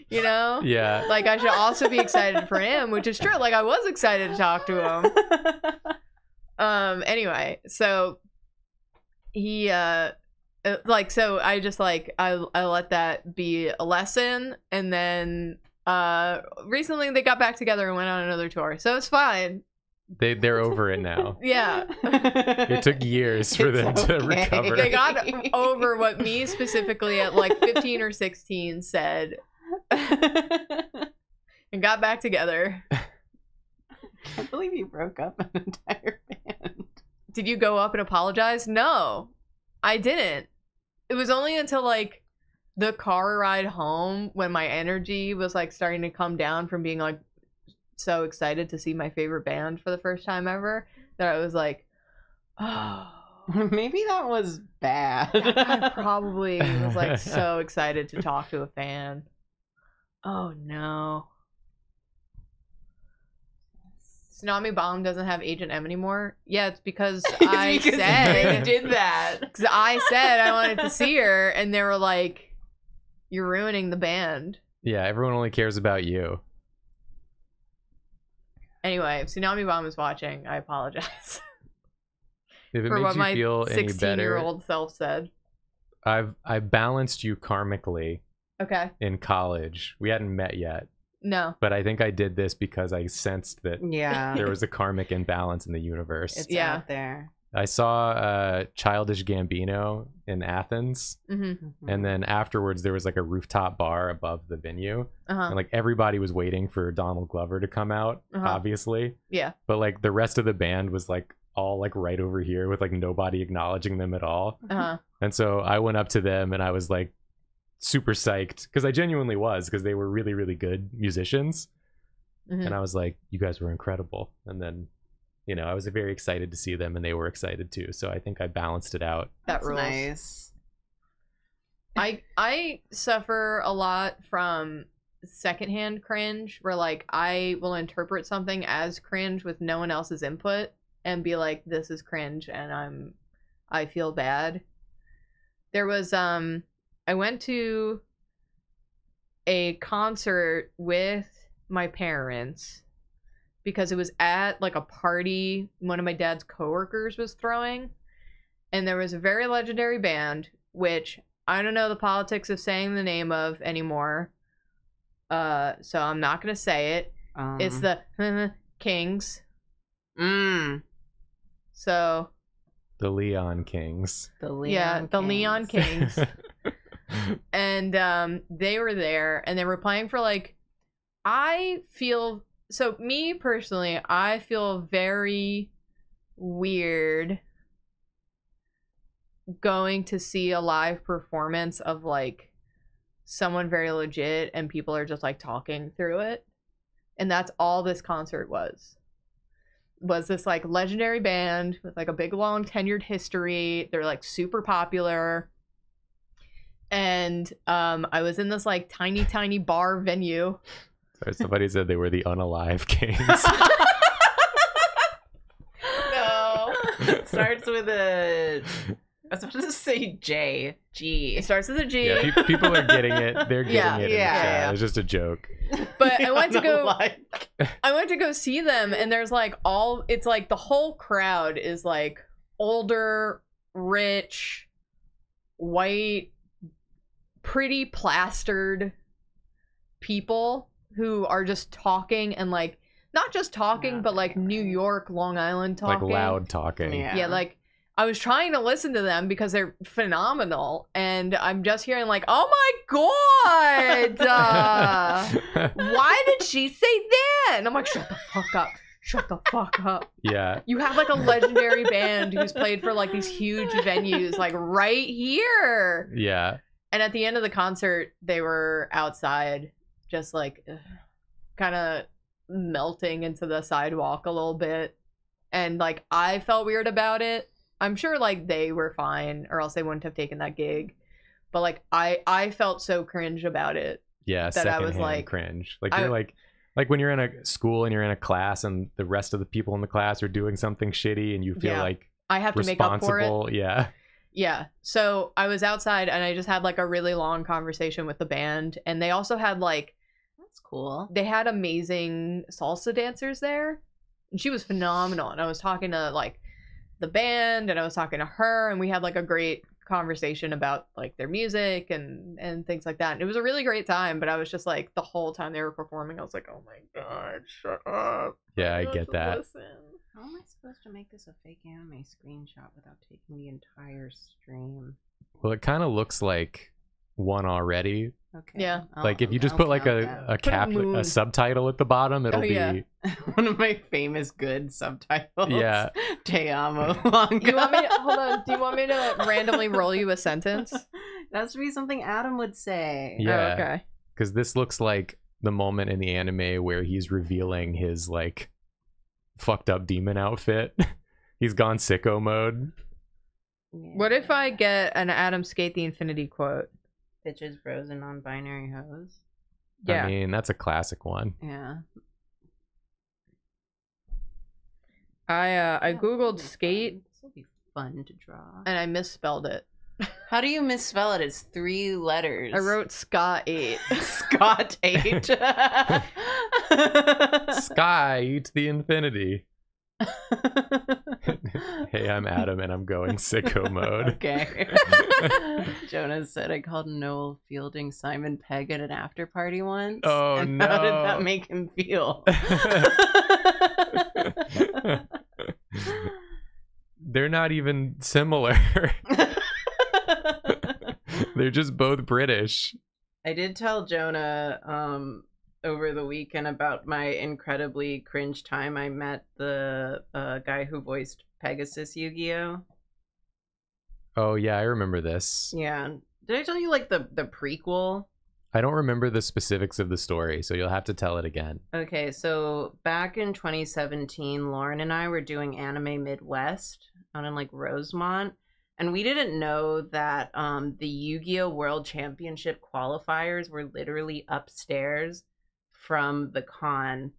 You know? Yeah. Like I should also be excited for him, which is true. Like I was excited to talk to him. um anyway so he uh uh, like so i just like i i let that be a lesson and then uh recently they got back together and went on another tour so it's fine They they're over it now. yeah It took years for them It's to recover. they got over what me specifically at like 15 or 16 said and got back together I can't believe you broke up an entire band. did you go up and apologize no i didn't it was only until like the car ride home when my energy was like starting to come down from being like so excited to see my favorite band for the first time ever that i was like oh Maybe that was bad. I probably was like so excited to talk to a fan oh no Tsunami Bomb doesn't have Agent M anymore. Yeah, it's because I Because said you did that. Because I said I wanted to see her, and they were like, "You're ruining the band." Yeah, everyone only cares about you. Anyway, if Tsunami Bomb is watching, I apologize If it for makes what you my feel any 16 year better, old self said. I've I balanced you karmically Okay, in college. We hadn't met yet, no, but I think I did this because I sensed that Yeah. there was a karmic imbalance in the universe. It's Yeah. out there. I saw uh, Childish Gambino in Athens, hmm and then afterwards there was like a rooftop bar above the venue, uh huh, and like everybody was waiting for Donald Glover to come out, Uh-huh. obviously. yeah, But like the rest of the band was like all like right over here with like nobody acknowledging them at all. uh huh, And so I went up to them and I was like super psyched because I genuinely was because they were really really good musicians, hmm and I was like, you guys were incredible. And then. You know, I was very excited to see them, and they were excited too. So I think I balanced it out. that That's rules. nice. I I suffer a lot from secondhand cringe where like I will interpret something as cringe with no one else's input and be like this is cringe and I'm I feel bad. There was um I went to a concert with my parents because it was at like a party one of my dad's coworkers was throwing and there was a very legendary band which I don't know the politics of saying the name of anymore. Uh, so I'm not gonna say it. Um, It's the Kings. mm, So The Leon Kings. the Leon yeah, the Leon Kings. And um they were there and they were playing for like i feel so me personally i feel very weird going to see a live performance of like someone very legit and people are just like talking through it. And that's all this concert was. Was this like legendary band with like a big long tenured history. They're like super popular and um i was in this like tiny tiny bar venue Sorry, somebody said they were the unalive kings. no It starts with a. I was about to say J. G. it starts with a g yeah, pe- people are getting it. They're getting Yeah, it in yeah, the chat. yeah. It's just a joke. But I went to go- Like, I went to go see them, and there's like all it's like the whole crowd is like older, rich, white, pretty plastered people who are just talking and like not just talking, Yeah, but like New. York, Long Island talking, Like loud talking. Yeah. Yeah, like I was trying to listen to them because they're phenomenal, and I'm just hearing like, "Oh my god, uh, why did she say that?" And I'm like, "Shut the fuck up, shut the fuck up." yeah. You have like a legendary band who's played for like these huge venues, like right here. Yeah. And at the end of the concert, they were outside, just like kind of melting into the sidewalk a little bit. And like I felt weird about it. I'm sure like they were fine, or else they wouldn't have taken that gig. But like I, I felt so cringe about it. Yeah. That I was like- cringe. Like you're like like when you're in a school and you're in a class and the rest of the people in the class are doing something shitty and you feel Yeah. like I have to make up for it. Yeah. Yeah. So I was outside and I just had like a really long conversation with the band, and they also had like That's cool. they had amazing salsa dancers there and she was phenomenal and i was talking to like the band and i was talking to her and we had like a great conversation about like their music and and things like that and it was a really great time but i was just like the whole time they were performing i was like oh my god shut up Yeah, I Just get that. listen. How am I supposed to make this a fake anime screenshot without taking the entire stream? Well, it kind of looks like one already. Okay. Yeah. I'll- like if you just I'll put like a, that. a a cap moon. a subtitle at the bottom, it'll Oh, yeah. be one of my famous good subtitles. Yeah. Te amo manga. you want me to hold on do you want me to randomly roll you a sentence That has to be something Adam would say. Yeah. oh, okay because this looks like the moment in the anime where he's revealing his like fucked up demon outfit. he's gone sicko mode. what if i get an adam SK8 the Infinity quote bitches, bros, and non-binary hoes? yeah I mean, that's a classic one. Yeah. i uh i googled skate This will be fun to draw. and i misspelled it How do you misspell it? It's three letters. I wrote Scott 8. Scott H. Sky eats the infinity. hey, I'm Adam and I'm going sicko mode. Okay. Jonas said I called Noel Fielding Simon Pegg at an after party once. Oh, and How did that make him feel? They're not even similar. They're just both British. I did tell Jonah um over the weekend about my incredibly cringe time I met the uh, guy who voiced Pegasus Yu-Gi-Oh. Oh yeah, I remember this. Yeah. Did I tell you like the the prequel? I don't remember the specifics of the story, so you'll have to tell it again. Okay, so back in 2017, Lauren and I were doing Anime Midwest out in like Rosemont, and we didn't know that um, the Yu Gi Oh! World Championship qualifiers were literally upstairs from the con.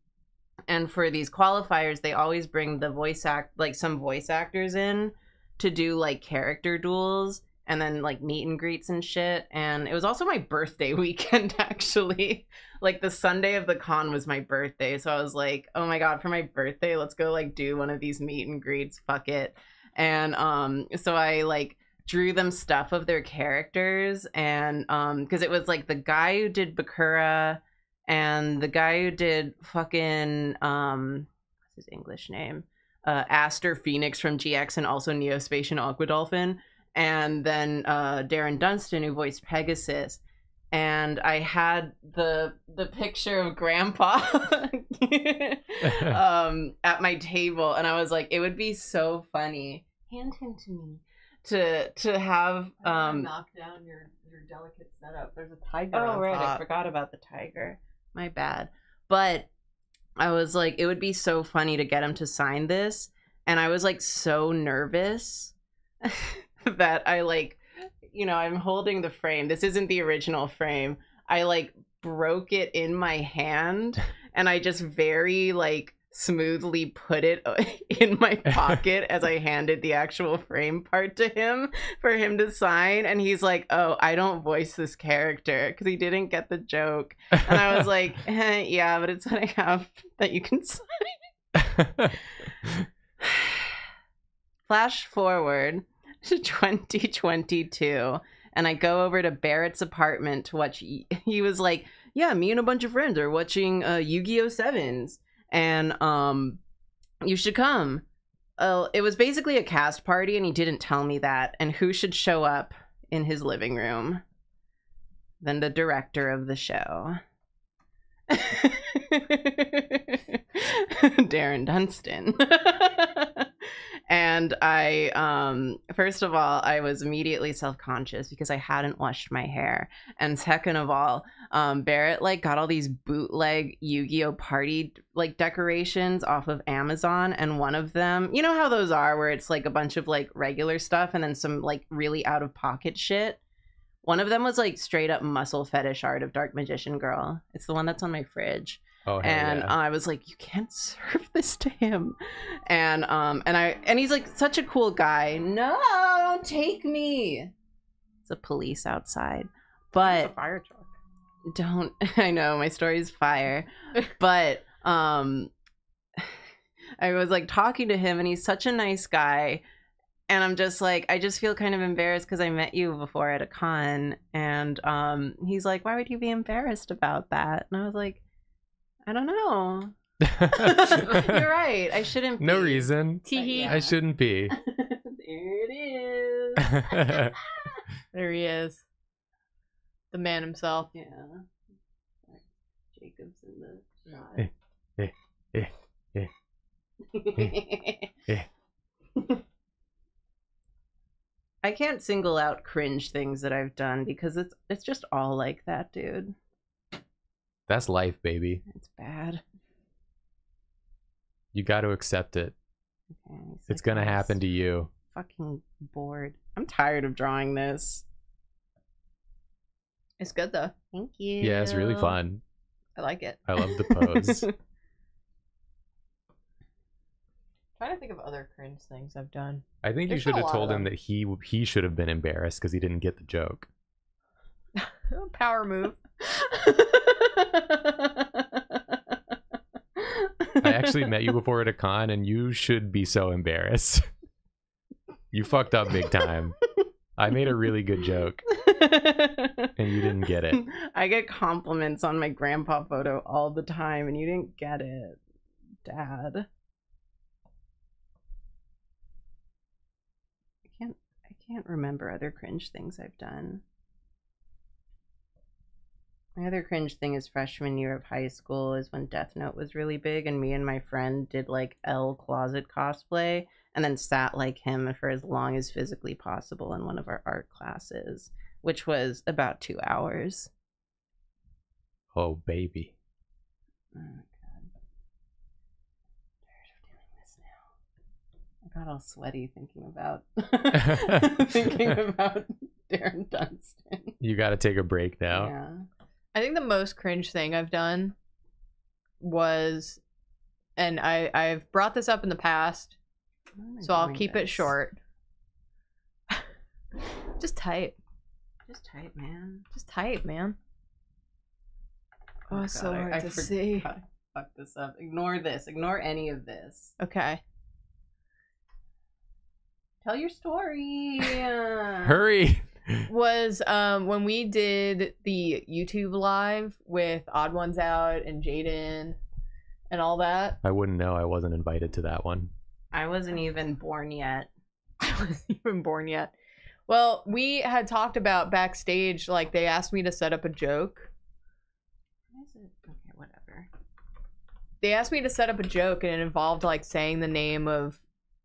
And for these qualifiers, they always bring the voice act, like some voice actors in to do like character duels and then like meet and greets and shit. And it was also my birthday weekend, actually like the Sunday of the con was my birthday. So I was like, oh my god, for my birthday, let's go like do one of these meet and greets. Fuck it. And um so I like drew them stuff of their characters and um because it was like the guy who did Bakura and the guy who did fucking um, what's his English name? Uh, Aster Phoenix from GX and also Neospace and Aqua Dolphin, and then uh, Darren Dunstan who voiced Pegasus. And I had the the picture of Grandpa um, at my table, and I was like, it would be so funny. Hand him to me to to have um knock down your your delicate setup. There's a tiger. Oh on right, I forgot about the tiger. My bad. But I was like, it would be so funny to get him to sign this, and I was like so nervous that I like, you know, I'm holding the frame. This isn't the original frame. I like broke it in my hand, and I just very like smoothly put it in my pocket as I handed the actual frame part to him for him to sign. And he's like, "Oh, I don't voice this character because he didn't get the joke." And I was like, eh, "Yeah, but it's what I have that you can sign." Flash forward to 2022, and I go over to Barrett's apartment to watch. He was like, "Yeah, me and a bunch of friends are watching uh, Yu-Gi-Oh Sevens, and um, you should come." Uh, it was basically a cast party, and he didn't tell me that. And who should show up in his living room than the director of the show? Darren Dunstan. and I um first of all, I was immediately self-conscious because I hadn't washed my hair. And second of all, um Barrett like got all these bootleg Yu-Gi-Oh party like decorations off of Amazon and one of them, you know how those are where it's like a bunch of like regular stuff and then some like really out of pocket shit. One of them was like straight up muscle fetish art of Dark Magician Girl. It's the one that's on my fridge oh, and yeah. I was like, "You can't serve this to him," and um, and I and he's like such a cool guy. No, don't take me. It's a police outside, but It's a fire truck. don't. I know my story's fire, but um, I was like talking to him, and he's such a nice guy. And I'm just like, I just feel kind of embarrassed because I met you before at a con, and um, he's like, "Why would you be embarrassed about that?" And I was like, I don't know. You're right. I shouldn't. Be, no reason. Teehee. I shouldn't be. there it is. There he is. The man himself. yeah. Jacob's in the shot. Eh, eh, eh, eh, eh. I can't single out cringe things that I've done because it's it's just all like that, dude. That's life, baby. It's bad. You got to accept it. Okay, It's gonna happen to you. Fucking bored. I'm tired of drawing this. It's good though. Thank you. Yeah, it's really fun. I like it. I love the pose. trying to think of other cringe things I've done. I think you should have told him that he he should have been embarrassed because he didn't get the joke. Power move. I actually met you before at a con, and you should be so embarrassed. you fucked up big time. I made a really good joke, and you didn't get it. I get compliments on my grandpa photo all the time, and you didn't get it, Dad. I can't. I can't remember other cringe things I've done. My other cringe thing is freshman year of high school is when Death Note was really big, and me and my friend did like L closet cosplay, and then sat like him for as long as physically possible in one of our art classes, which was about two hours. Oh baby. Oh god. Tired of doing this now. I got all sweaty thinking about thinking about Darren Dunstan. You got to take a break now. Yeah. I think the most cringe thing I've done was, and I I've brought this up in the past, Why am I so I'll doing keep it short. Just type. Just type, man. Just type, man. Oh, oh, it's so God, I- hard I to forgot see. I fucked this up. Ignore this. Ignore any of this. Okay. Tell your story. Hurry. Was um when we did the YouTube live with Odd Ones Out and Jaiden and all that. I wouldn't know. I wasn't invited to that one. I wasn't even born yet. I wasn't even born yet. Well, we had talked about backstage, like they asked me to set up a joke. Why is it? Okay, whatever. They asked me to set up a joke and it involved like saying the name of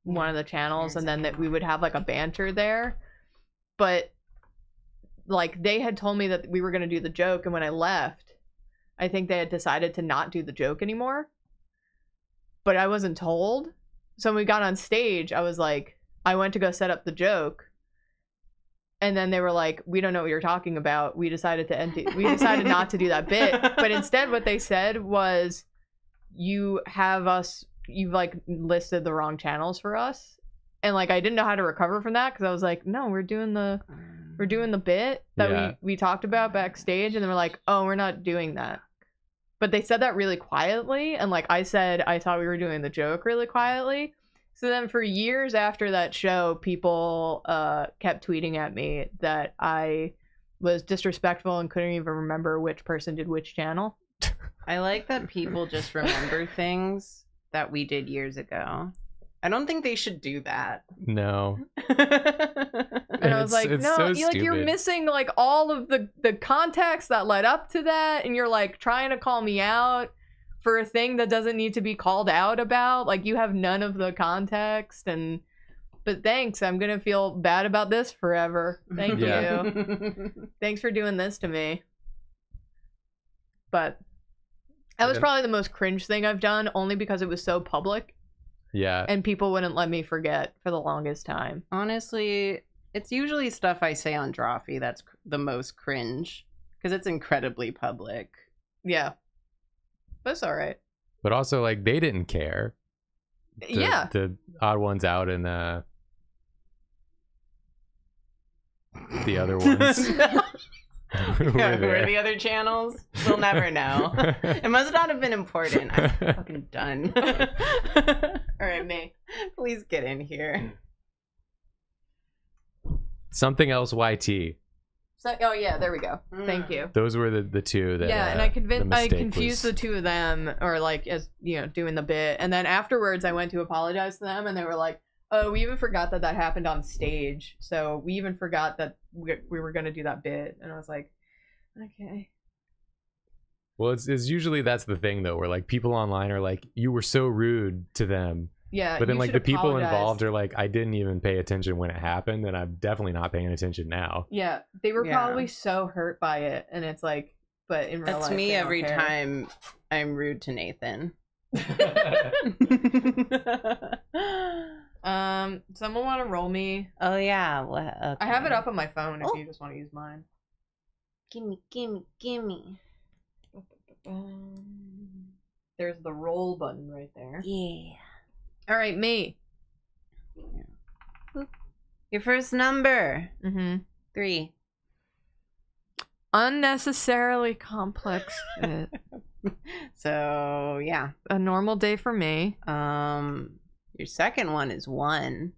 one of the channels and then that we would have like a banter there. But like they had told me that we were going to do the joke and when I left, I think they had decided to not do the joke anymore. But I wasn't told. So when we got on stage, I was like, I went to go set up the joke. And then they were like, "We don't know what you're talking about. We decided to end. We decided not to do that bit. But instead, what they said was, you have us. You've like listed the wrong channels for us, and like I didn't know how to recover from that because I was like, no, we're doing the mm. We're doing the bit that Yeah. we we talked about backstage, and then we're like, oh, we're not doing that. But they said that really quietly, and like I said, I thought we were doing the joke really quietly. So then, for years after that show, people uh, kept tweeting at me that I was disrespectful and couldn't even remember which person did which channel. I like that people just remember things that we did years ago. I don't think they should do that. No. And I was It's- like, it's no, so you like you're missing like all of the the context that led up to that, and you're like trying to call me out for a thing that doesn't need to be called out about. Like you have none of the context, and but thanks, I'm gonna feel bad about this forever. Thank Yeah. you. Thanks for doing this to me. But that was probably the most cringe thing I've done, only because it was so public Yeah. and people wouldn't let me forget for the longest time. Honestly, it's usually stuff I say on Drawfee that's cr- the most cringe because it's incredibly public. Yeah. That's all right. But also, like, they didn't care. The, yeah. The odd ones out and uh, the other ones. were Yeah, who are the other channels? We'll never know. It must not have been important. I'm fucking done. all right, me. Please get in here. Something else YT. So, oh yeah, there we go. Thank you. Those were the, the two that. yeah, and uh, I convinced I confused was- the two of them, or like as you know, doing the bit, and then afterwards I went to apologize to them, and they were like, "Oh, we even forgot that that happened on stage. So we even forgot that we, we were gonna do that bit." And I was like, "Okay." Well, it's, it's usually that's the thing though, where like people online are like, "You were so rude to them," Yeah. but then like should the people involved are like, "I didn't even pay attention when it happened, and I'm definitely not paying attention now." Yeah, they were Yeah. probably so hurt by it, and it's like, but in real That's life, me every care. time I'm rude to Nathan. Um, someone want to roll me? oh yeah. Well, okay. I have it up on my phone if Oh. you just want to use mine. Gimme, gimme, gimme. There's the roll button right there. Yeah. All right, me. Your first number. Mm-hmm. Three. Unnecessarily complex. So yeah. A normal day for me. Um, your second one is one.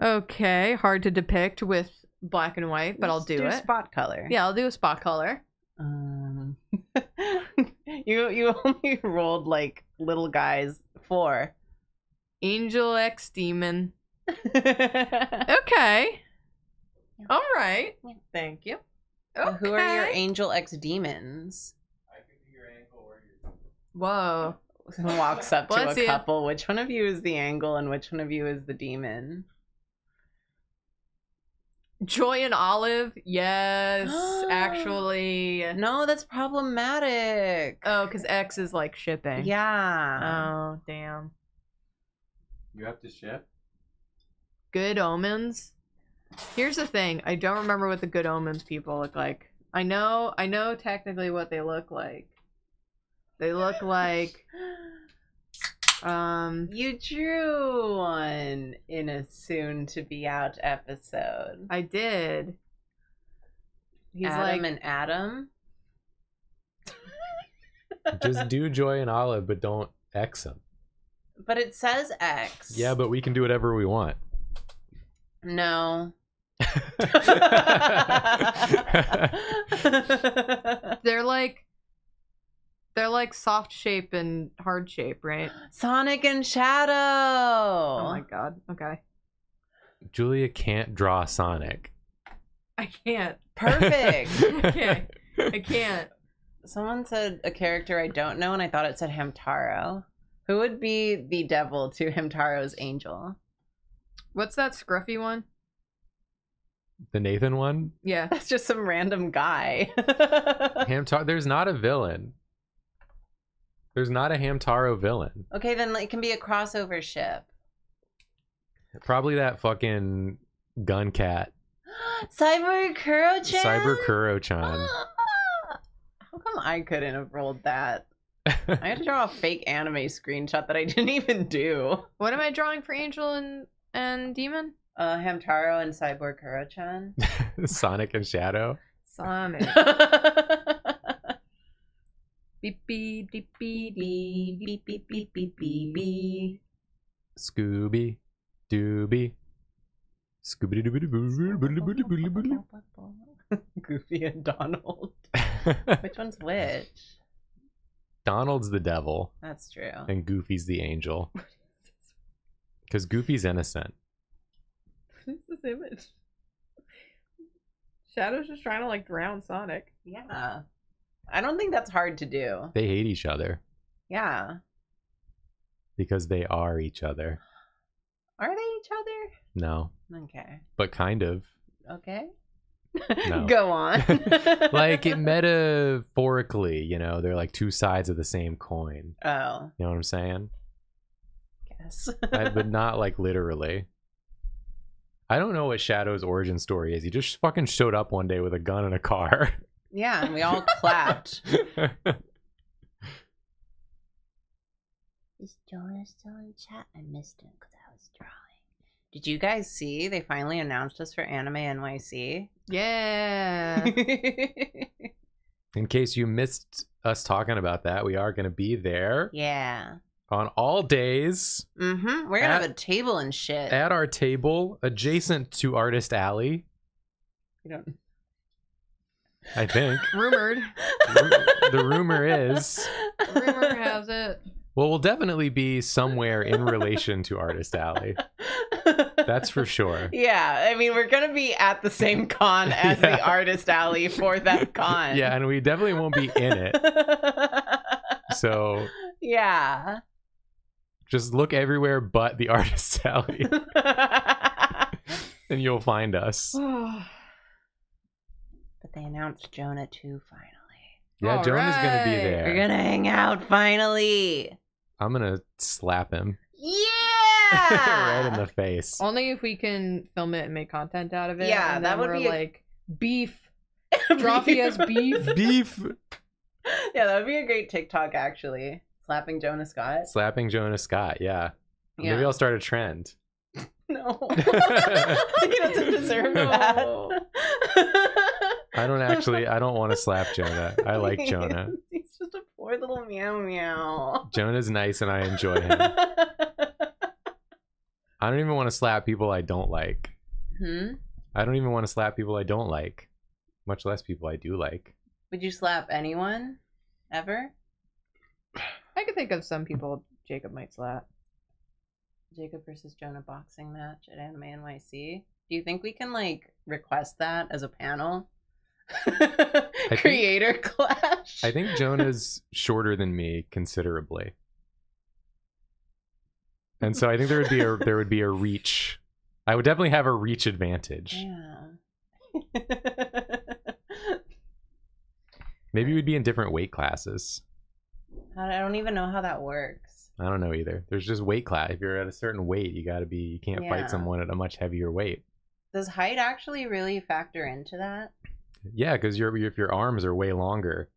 Okay, hard to depict with black and white, but I'll Let's do, it. Spot color. Yeah, I'll do a spot color. Um, you you only rolled like little guys four. Angel X Demon. Okay. All right. Thank you. Okay. Who are your angel X demons? Whoa. Walks up to Bless a you. couple. Which one of you is the angle and which one of you is the demon? Joy and Olive. Yes, actually. No, that's problematic. Oh, because X is like shipping. yeah. Oh, damn. You have to ship. Good Omens. Here's the thing. I don't remember what the Good Omens people look like. I know. I know technically what they look like. They look like. Um. You drew one in a soon to be out episode. I did. He's like. Adam like. and Adam. Just do Joy and Olive, but don't X them. But it says X. Yeah, but we can do whatever we want. No. They're like they're like soft shape and hard shape, right? Sonic and Shadow. Oh my god. Okay. Julia can't draw Sonic. I can't. Perfect. I can't. I can't. Someone said a character I don't know, and I thought it said Hamtaro. Who would be the devil to Hamtaro's angel? What's that scruffy one? The Nathan one? Yeah. That's just some random guy. Hamtaro. There's not a villain. There's not a Hamtaro villain. okay, then it can be a crossover ship. Probably that fucking gun cat, Cyber Kuro-chan. Cyber Kuro-chan. How come I couldn't have rolled that? I had to draw a fake anime screenshot that I didn't even do. What am I drawing for Angel and and Demon? Uh, Hamtaro and Cyborg Kuro-chan. Sonic and Shadow. Sonic. Beep beep beep beep beep. beep beep beep beep beep beep. Scooby Dooby. Scooby Dooby Goofy and Donald. Which one's which? Donald's the devil That's true. and Goofy's the angel. Because Goofy's innocent. What's this image? Shadow's just trying to like drown Sonic. Yeah. I don't think that's hard to do. They hate each other Yeah. because they are each other. Are they each other? No, Okay. but kind of. Okay. No. Go on. Like it metaphorically, you know, they're like two sides of the same coin. Oh, You know what I'm saying? guess. I, but not like literally. I don't know what Shadow's origin story is. He just fucking showed up one day with a gun and a car. Yeah, and we all clapped. Is Jonah still in chat? I missed him because I was drawing. Did you guys see? They finally announced us for Anime NYC. Yeah. In case you missed us talking about that, we are going to be there yeah. on all days Mm-hmm. We're gonna have a table and shit. at our table adjacent to Artist Alley, We don't. I think. Rumored. the rumor is Rumor has it. well, we'll definitely be somewhere in relation to Artist Alley. That's for sure. Yeah, I mean, we're gonna be at the same con as the Artist Alley for that con. Yeah, and we definitely won't be in it. So yeah. just look everywhere but the Artist Alley and you'll find us. but they announced Jonah too finally. Yeah, Jonah's gonna be Alright. there. We're gonna hang out finally. I'm gonna slap him Yeah. right in the face. Only if we can film it and make content out of it. Yeah, and that then would we're be a- like beef. Drawfee as beef. Beef yeah, that would be a great TikTok actually. Slapping Jonah Scott. slapping Jonah Scott. Yeah. Yeah. Maybe I'll start a trend. No. he doesn't deserve No. that. I don't actually. I don't want to slap Jonah. I like Jonah. He's just a poor little meow meow. Jonah's nice and I enjoy him. I don't even want to slap people I don't like. hmm? I don't even want to slap people I don't like, much less people I do like. Would you slap anyone? Ever? I could think of some people Jacob might slap. Jacob versus Jonah boxing match at Anime NYC. Do you think we can like request that as a panel? think- Creator clash. I think Jonah's shorter than me considerably. And so I think there would be a there would be a reach. I would definitely have a reach advantage. Yeah. Maybe we'd be in different weight classes. I don't even know how that works. I don't know either. There's just weight class. If you're at a certain weight, you got to be you can't Yeah. fight someone at a much heavier weight. Does height actually really factor into that? Yeah, cuz your if your arms are way longer,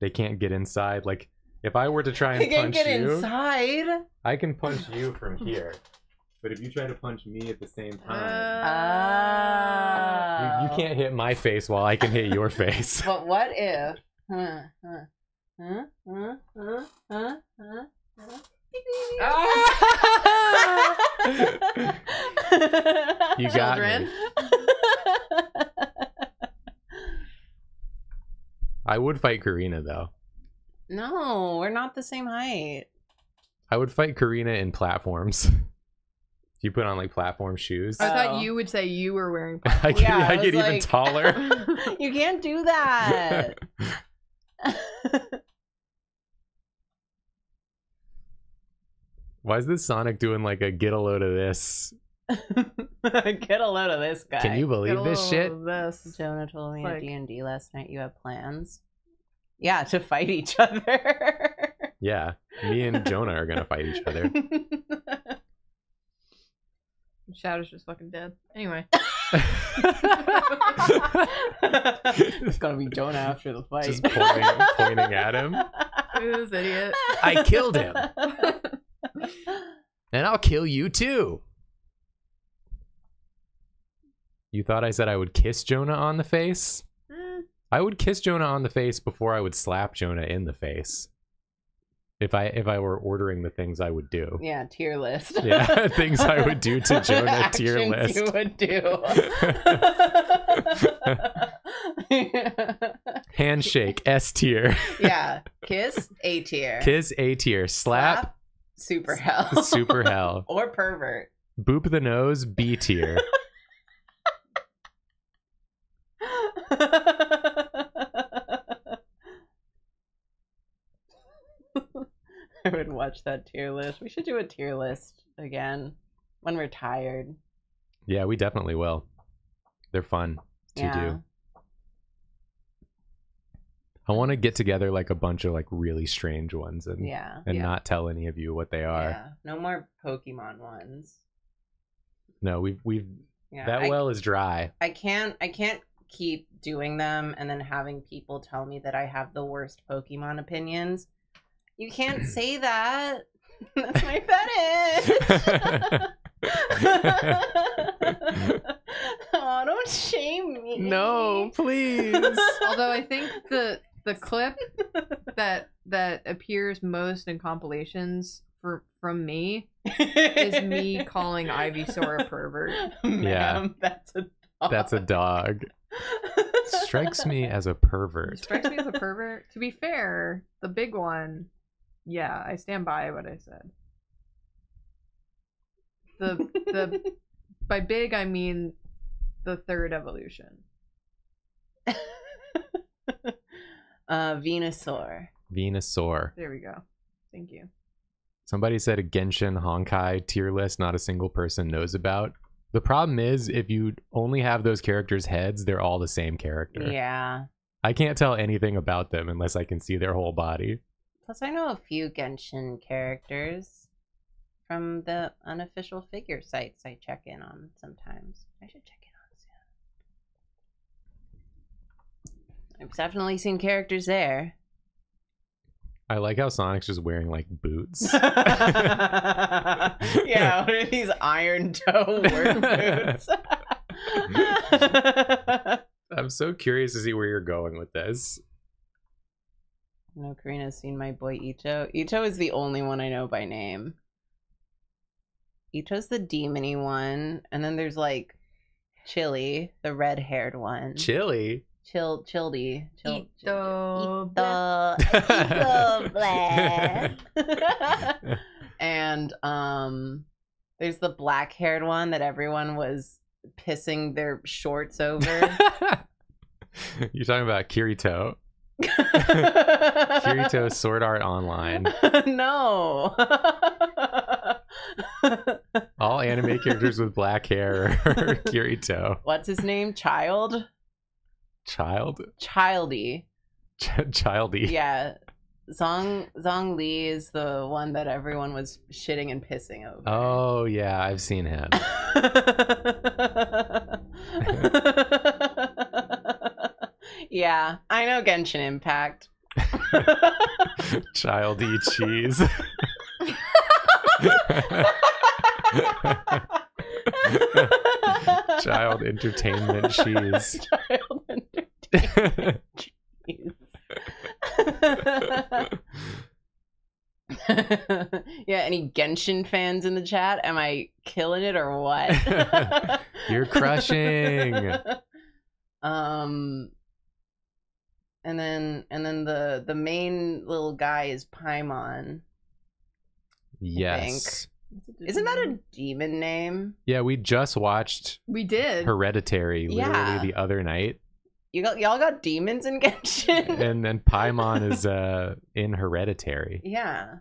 they can't get inside like if I were to try and can't punch get you, inside. I can punch you from here. But if you try to punch me at the same time, you, you oh. can't hit my face while I can hit your face. But what if? Huh, huh, huh? You got Children. me. I would fight Karina though. no, we're not the same height. I would fight Karina in platforms. You put on like platform shoes, I Oh. thought you would say you were wearing. I get, Yeah, I I was get even taller. You can't do that. Why is this Sonic doing like a get a load of this? Get a load of this guy. Can you Get a believe this shit? of This. Jonah told me Like- at D and D last night you have plans. Yeah, to fight each other. Yeah, me and Jonah are gonna fight each other. Shadow's just fucking dead. Anyway. it's gonna be Jonah after the fight. Just pointing, pointing at him, Who's This idiot. I killed him. and I'll kill you too. You thought I said I would kiss Jonah on the face? Eh, I would kiss Jonah on the face before I would slap Jonah in the face. If I if I were ordering the things I would do. yeah, tier list. Yeah, things I would do to Jonah tier Actions list. You would do. Handshake S tier. yeah, kiss A tier. Kiss A tier. Slap, super hell. super hell. or pervert. Boop the nose B tier. I would watch that tier list. We should do a tier list again when we're tired. Yeah, we definitely will. They're fun to yeah. do. I want to get together like a bunch of like really strange ones and Yeah. and Yeah. not tell any of you what they are. Yeah. No more Pokemon ones. No, we've we've Yeah. that I, well is dry. I can't I can't keep doing them and then having people tell me that I have the worst Pokemon opinions. You can't say that. That's my fetish. oh, don't shame me. no, please. Although I think the the clip that that appears most in compilations for from me is me calling Ivysaur a pervert. Yeah. Ma'am, that's a dog. That's a dog. Strikes me as a pervert. strikes me as a pervert. To be fair, the big one, yeah, I stand by what I said. The the by big I mean the third evolution. uh, Venusaur. Venusaur. There we go. Thank you. Somebody said a Genshin Honkai tier list not a single person knows about. The problem is if you only have those characters' heads, they're all the same character. Yeah. I can't tell anything about them unless I can see their whole body. Plus, I know a few Genshin characters from the unofficial figure sites I check in on sometimes. I should check in on soon. I've definitely seen characters there. I like how Sonic's just wearing like boots. yeah, what are these iron toe work boots? I'm so curious to see where you're going with this. no, Karina's seen my boy Itto. Itto is the only one I know by name. Itto's the demony one, and then there's like Chili, the red haired one. Chili. Chill, childy, chill, Itto, Itto, Itto, blah. and um, there's the black haired one that everyone was pissing their shorts over. You're talking about Kirito. Kirito Sword Art Online. no. All anime characters with black hair are Kirito. What's his name? Child? Child? Childy. Ch- childy. Yeah. Zong Zong Li is the one that everyone was shitting and pissing over. Oh, yeah, I've seen him. yeah, I know Genshin Impact. Childy cheese. Child entertainment cheese. Child entertainment cheese. yeah, any Genshin fans in the chat? Am I killing it or what? You're crushing. um and then and then the the main little guy is Paimon. Yes. Isn't that a demon name? Yeah, we just watched We did. Hereditary literally Yeah. the other night. You got y'all got demons in Genshin? And then Paimon is uh in Hereditary. yeah.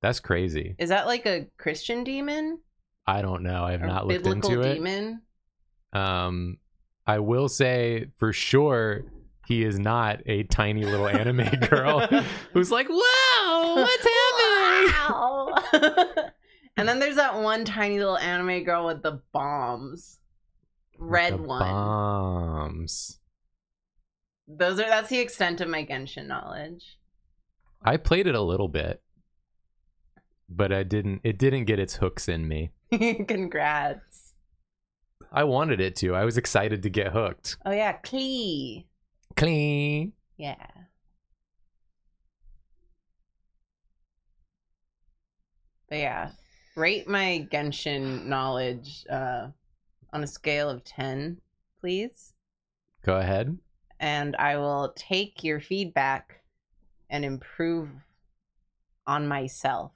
That's crazy. Is that like a Christian demon? I don't know. I have Or not looked biblical into it. demon? Um, I will say for sure he is not a tiny little anime girl who's like, "Whoa, what's happening?" Wow. and then there's that one tiny little anime girl with the bombs. Red The one. Bombs. Those are that's the extent of my Genshin knowledge. I played it a little bit, but I didn't. It didn't get its hooks in me. Congrats. I wanted it to. I was excited to get hooked. Oh yeah, Klee. Clean. Yeah. But yeah, rate my Genshin knowledge uh, on a scale of 10, please. Go ahead. And I will take your feedback and improve on myself.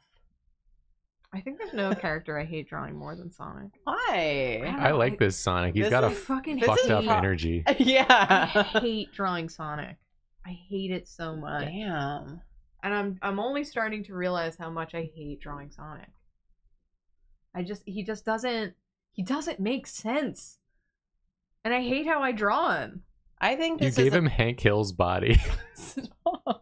I think there's no character I hate drawing more than Sonic. Why? I like this Sonic. He's This got a I is- fucking fucked up pro- energy. Yeah. I hate drawing Sonic. I hate it so much. Damn. And I'm I'm only starting to realize how much I hate drawing Sonic. I just he just doesn't he doesn't make sense. And I hate how I draw him. I think You gave is a- him Hank Hill's body.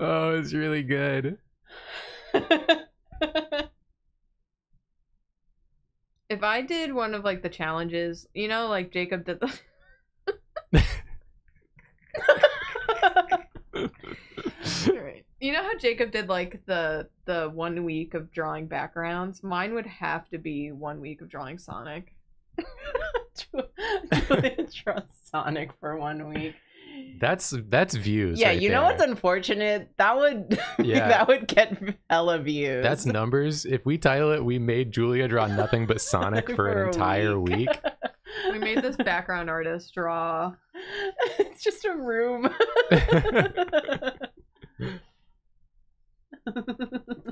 oh, it's really good. If I did one of like the challenges, you know, like Jacob did the. You know how Jacob did like the the one week of drawing backgrounds? Mine would have to be one week of drawing Sonic. Trusts Sonic for one week. That's that's views. Yeah, right you know there. what's unfortunate? That would Yeah. that would get hella views. That's numbers. If we title it, we made Julia draw nothing but Sonic for, For an a entire week. We made this background artist draw it's just a room.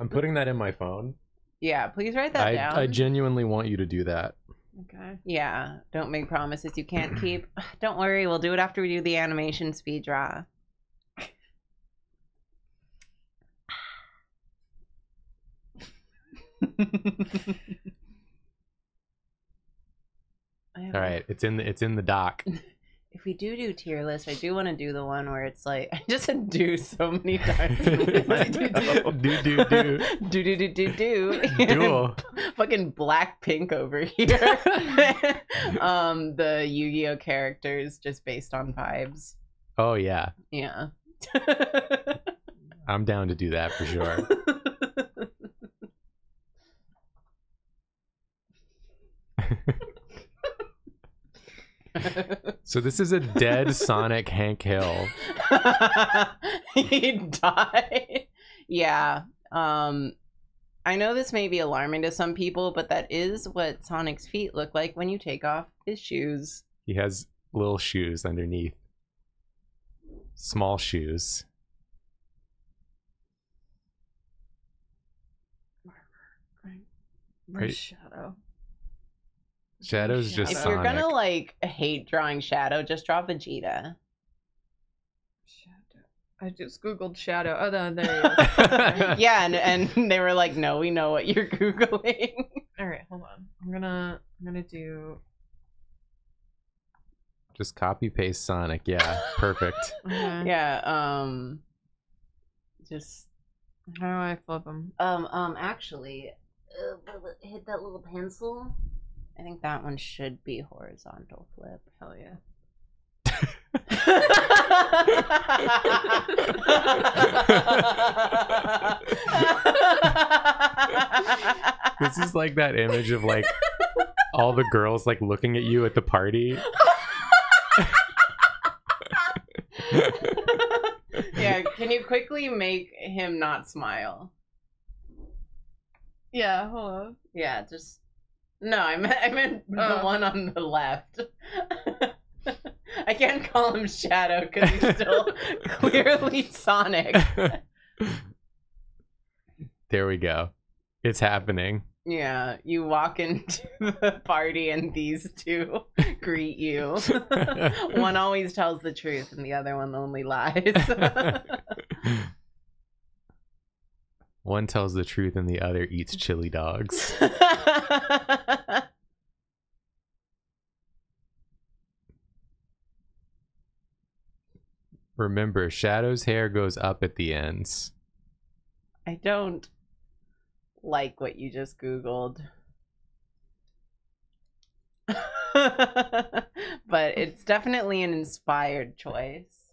I'm putting that in my phone. yeah, please write that I, down. I genuinely want you to do that. Okay. yeah, don't make promises you can't keep. Don't worry, we'll do it after we do the animation speed draw. I have All a- right, it's in the it's in the doc. If we do do tier list, I do want to do the one where it's like I just said do so many times. do do do do do do do do. duel. Fucking Blackpink over here. um, the Yu-Gi-Oh characters just based on vibes. Oh yeah, Yeah. I'm down to do that for sure. So this is a dead Sonic Hank Hill. he died. Yeah. Um I know this may be alarming to some people, but that is what Sonic's feet look like when you take off his shoes. He has little shoes underneath. Small shoes. Right. shadow. Shadow's just If Shadow. you're gonna like hate drawing Shadow, just draw Vegeta. Shadow. I just googled shadow. Oh, no, there he is. yeah, and and they were like, "No, we know what you're googling." All right, hold on. I'm gonna I'm gonna do. Just copy paste Sonic. Yeah, perfect. Okay. yeah, um, just How do I flip them? Um, um, actually, uh, hit that little pencil. I think that one should be horizontal flip. Hell yeah. This is like that image of like all the girls like looking at you at the party. yeah, can you quickly make him not smile? Yeah, hold on. Yeah, just no. I meant I meant the Oh. one on the left. I can't call him Shadow because he's still clearly Sonic. there we go. It's happening. Yeah, you walk into the party and these two greet you. one always tells the truth and the other one only lies. One tells the truth and the other eats chili dogs. Remember, Shadow's hair goes up at the ends. I don't like what you just Googled. but it's definitely an inspired choice.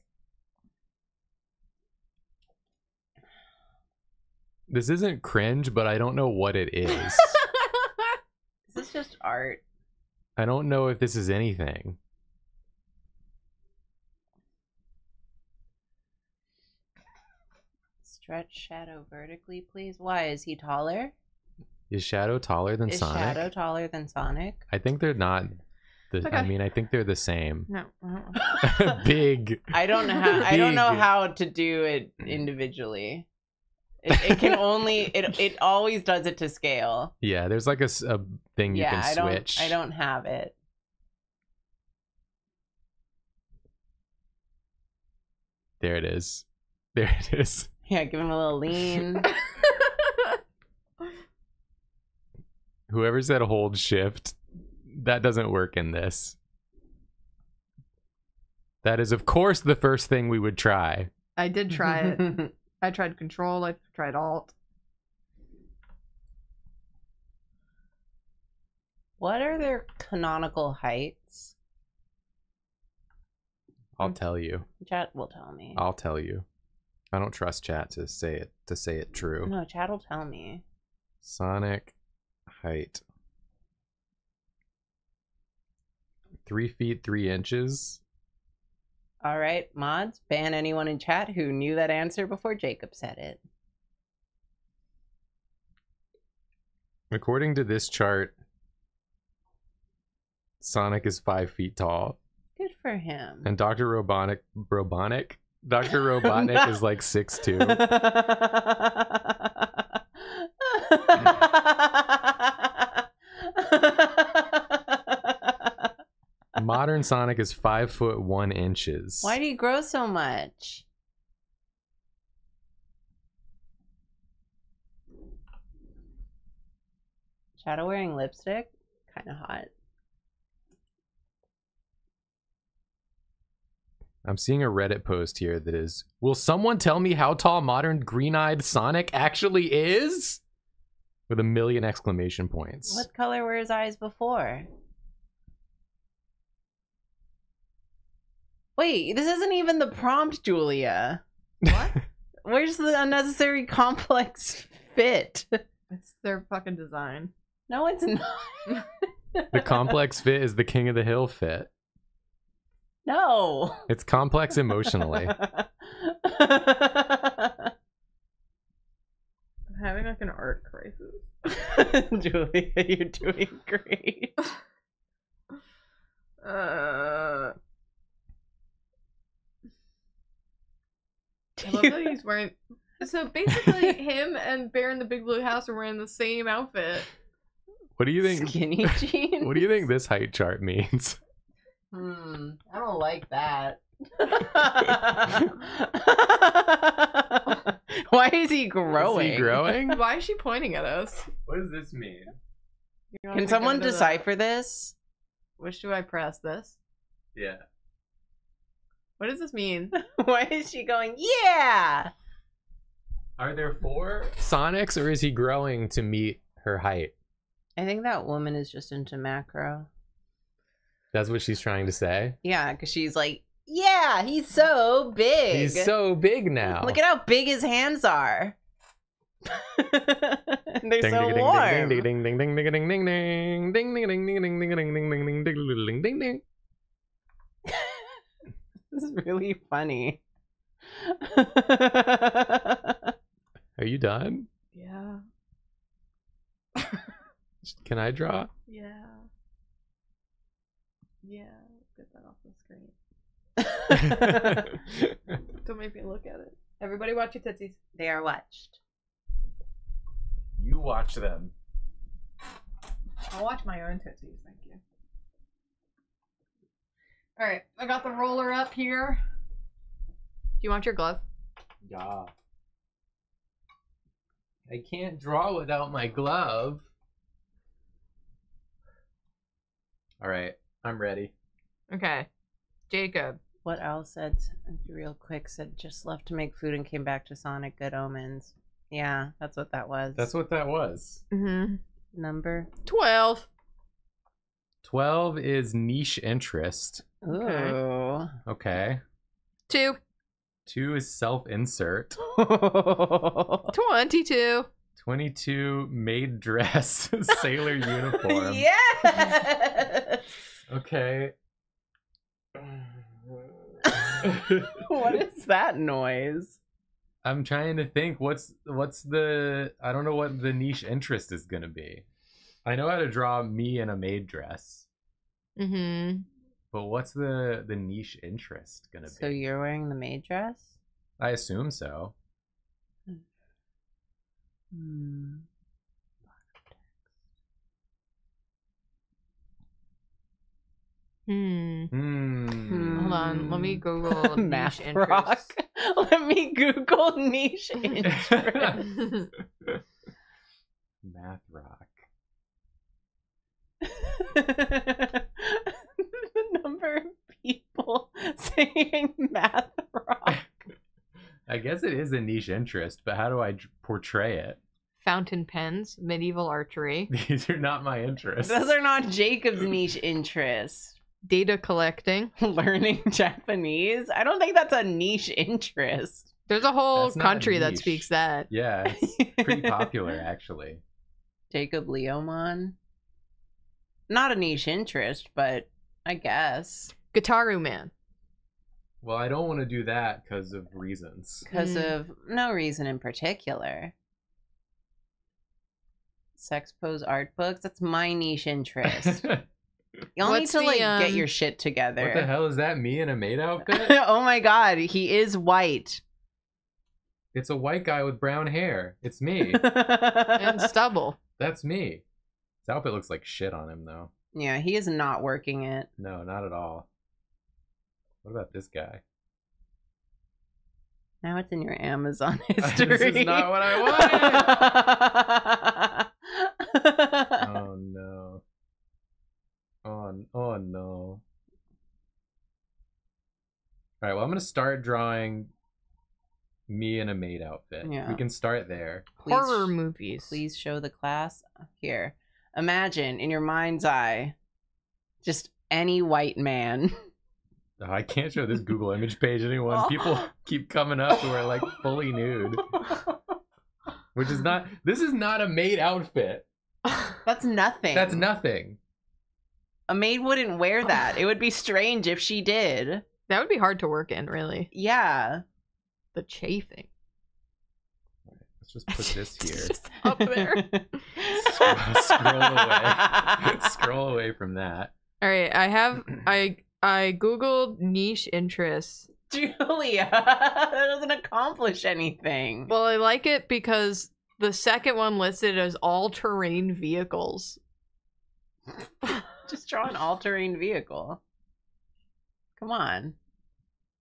This isn't cringe, but I don't know what it is. Is this just art. I don't know if this is anything. Stretch Shadow vertically, please. Why is he taller? Is Shadow taller than Sonic? is Sonic? Shadow taller than Sonic? I think they're not. The, I mean, I think they're the same. No. Big. I don't know how. I don't know how to do it individually. It, it can only. It it always does it to scale. Yeah, there's like a, a thing you yeah, can I don't. I don't have it. There it is. There it is. Yeah, give him a little lean. Whoever said hold shift, that doesn't work in this. That is, of course, the first thing we would try. I did try it. I tried control. I tried alt. what are their canonical heights? I'll tell you. Chat will tell me. I'll tell you. I don't trust chat to say it to say it true. No, chat will tell me. Sonic height. Three feet three inches. All right, mods, ban anyone in chat who knew that answer before Jacob said it. According to this chart, Sonic is five feet tall, Good for him. and Doctor Robonic, Robotnik, Doctor Robotnik is like six two. Modern Sonic is five foot one inches. Why do you grow so much? Shadow wearing lipstick? Kind of hot. I'm seeing a Reddit post here that is, "Will someone tell me how tall modern green-eyed Sonic actually is?" With a million exclamation points. What color were his eyes before? Wait, this isn't even the prompt, Julia. What? Where's the unnecessary complex fit? it's their fucking design. No, it's not. The complex fit is the king of the hill fit. No. It's complex emotionally. I'm having like an art crisis. Julia, you're doing great. Uh, I love that he's wearing. So basically, him and Bear in the Big Blue House are wearing the same outfit. What do you think? Skinny jeans. What do you think this height chart means? Hmm, I don't like that. Why is he growing? Is he growing? Why is she pointing at us? What does this mean? Can someone to the- decipher this? Which do I press? This. Yeah. What does this mean? Why is she going? Yeah. Are there four Sonics, or is he growing to meet her height? I think that woman is just into macro. That's what she's trying to say. Yeah, because she's like, yeah, he's so big. He's so big now. Look at how big his hands are. They're Ding, so ding, ding, warm. Is really funny. Are you done? Yeah. Can I draw? Yeah. Yeah. Get that off the screen. Don't make me look at it. Everybody watch your tootsies. they are watched. You watch them. I'll watch my own tootsies, thank you. Alright, I got the roller up here. Do you want your glove? Yeah. I can't draw without my glove. All right, I'm ready. Okay. Jacob. What Al said, real quick, said just left to make food and came back to Sonic Good Omens. Yeah, that's what that was. That's what that was. Mm-hmm. number. 12. 12 is niche interest. Ooh. Okay. Okay. 2. 2 is self insert. 22. 22 maid dress sailor uniform. yes. Okay. what is that noise? I'm trying to think what's what's the I don't know what the niche interest is gonna be. I know how to draw me in a maid dress, Mm-hmm. but what's the the niche interest gonna So be? So you're wearing the maid dress? I assume so. Hmm. Hmm. Hmm. Hold on. Let me Google niche interest. Let me Google niche interest. Math rock. The number of people saying math rock. I guess it is a niche interest, but how do I portray it? Fountain pens, medieval archery, These are not my interests. Those are not Jacob's niche interests. data collecting. Learning Japanese? I don't think that's a niche interest. There's a whole That's not country that speaks that. Yeah, it's pretty popular actually. Jacob Leomon? Not a niche interest, but I guess. Gitaroo Man. Well, I don't want to do that because of reasons. Because Mm. of no reason in particular. Sex pose art books? That's my niche interest. Y'all need to the, like get um, your shit together. what the hell is that? Me in a maid outfit? oh my god, he is white. it's a white guy with brown hair. It's me. And stubble. That's me. His outfit looks like shit on him though. yeah, he is not working it. No, not at all. What about this guy? Now it's in your Amazon history. This is not what I wanted. Oh no. Oh, oh no. All right, well, I'm gonna start drawing me in a maid outfit. Yeah. We can start there. Please Horror sh- movies. Please show the class uh, here. Imagine in your mind's eye, just any white man. Oh, I can't show this Google image page anyone. Oh. People keep coming up who are like fully nude, which is not. This is not a maid outfit. That's nothing. That's nothing. A maid wouldn't wear that. It would be strange if she did. That would be hard to work in, really. Yeah. The chafing. Let's just put this here. Just up there. Scroll away. Scroll away from that. All right, I have I I googled niche interests. Julia, that doesn't accomplish anything. Well, I like it because the second one listed as all-terrain vehicles. just draw an all-terrain vehicle. Come on.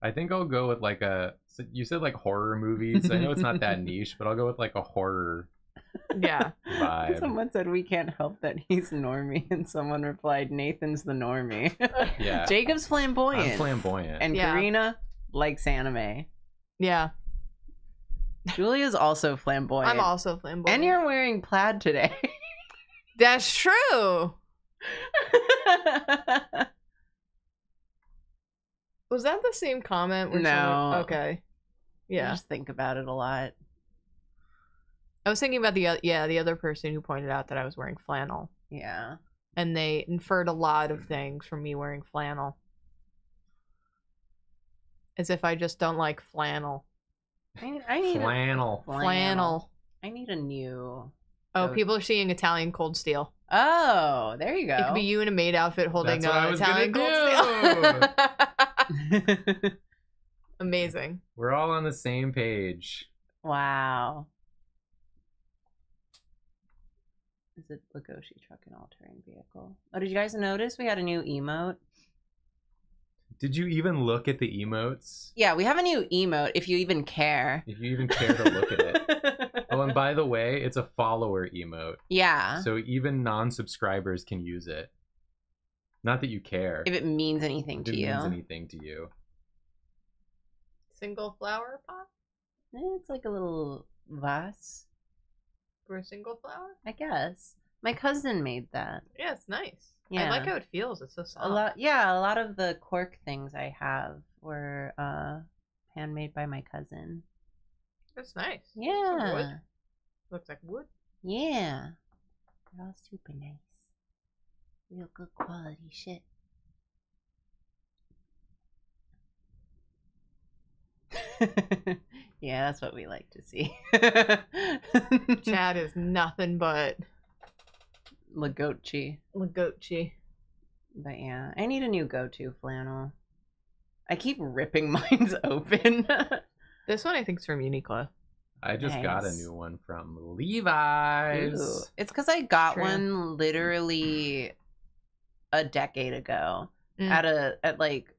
I think I'll go with like a. so You said like horror movies. I know it's not that niche, but I'll go with like a horror Yeah. vibe. Someone said we can't help that he's normie, and someone replied, "Nathan's the normie." Yeah. Jacob's flamboyant, I'm flamboyant. and Yeah. Karina likes anime. Yeah. Julia's also flamboyant. I'm also flamboyant. And you're wearing plaid today. That's true. Was that the same comment? where someone- No. Okay. I Yeah. just think about it a lot. I was thinking about the oth- yeah the other person who pointed out that I was wearing flannel, Yeah. and they inferred a lot of hmm. things from me wearing flannel, as if I just don't like flannel. I, I need Flannel. a Flannel. I need a new. Oh, So- people are seeing Italian cold steel. Oh, there you go. It could be you in a maid outfit holding That's what I was Italian gonna cold steel. Amazing. We're all on the same page. wow. Is it Legoshi truck and all-terrain vehicle? Oh, did you guys notice we had a new emote? Did you even look at the emotes? Yeah, we have a new emote. If you even care. If you even care to look at it. Oh, and by the way, it's a follower emote. yeah. So even non-subscribers can use it. Not that you care. if it means anything If to it you. means anything to you. Single flower pot Eh, It's like a little vase, for a single flower. I guess. My cousin made that. Yeah, it's nice. Yeah. I like how it feels. It's so soft. A lot, yeah. A lot of the cork things I have were uh, handmade by my cousin. That's nice. Yeah, wood. Looks like wood. yeah. They're all super nice. Real good quality shit. yeah, that's what we like to see. Chad is nothing but Legoshi. Legoshi. But yeah, I need a new go-to flannel. I keep ripping mines open. This one I think is from Uniqlo. I just got a new one from Levi's. Ooh. It's because I got True. one literally a decade ago Mm. at a at like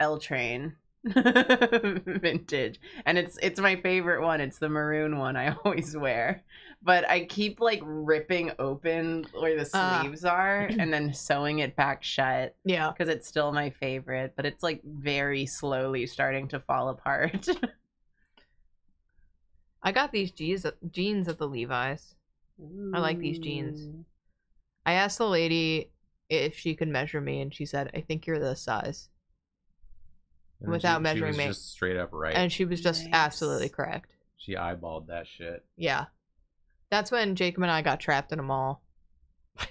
L Train vintage, and it's it's my favorite one. It's the maroon one I always wear, but I keep like ripping open where the Ah. sleeves are and then sewing it back shut Yeah. because it's still my favorite. But it's like very slowly starting to fall apart. I got these jeans jeans at the Levi's. I like these jeans. I asked the lady if she could measure me, and she said, "I think you're this size," And without she, measuring she was me. just straight up right. and she was just Nice. absolutely correct. she eyeballed that shit. Yeah, that's when Jacob and I got trapped in a mall.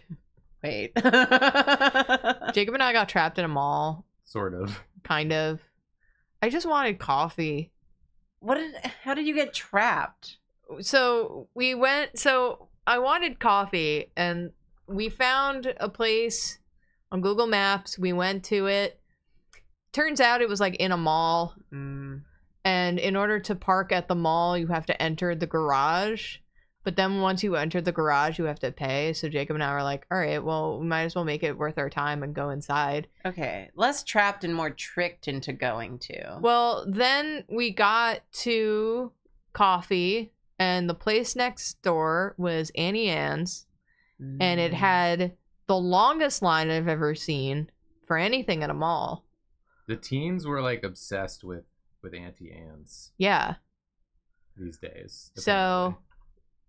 Wait. Jacob and I got trapped in a mall, Sort of. kind of. I just wanted coffee. what did? How did you get trapped? so we went so i wanted coffee and we found a place on google maps we went to it turns out it was like in a mall Mm, and in order to park at the mall you have to enter the garage but then once you enter the garage you have to pay so jacob and i were like all right well we might as well make it worth our time and go inside okay, less trapped and more tricked into going to. Well, then we got to coffee, and the place next door was Auntie Anne's, and it Mm. had the longest line I've ever seen for anything at a mall. The teens were like obsessed with with Auntie Anne's Yeah. these days. So,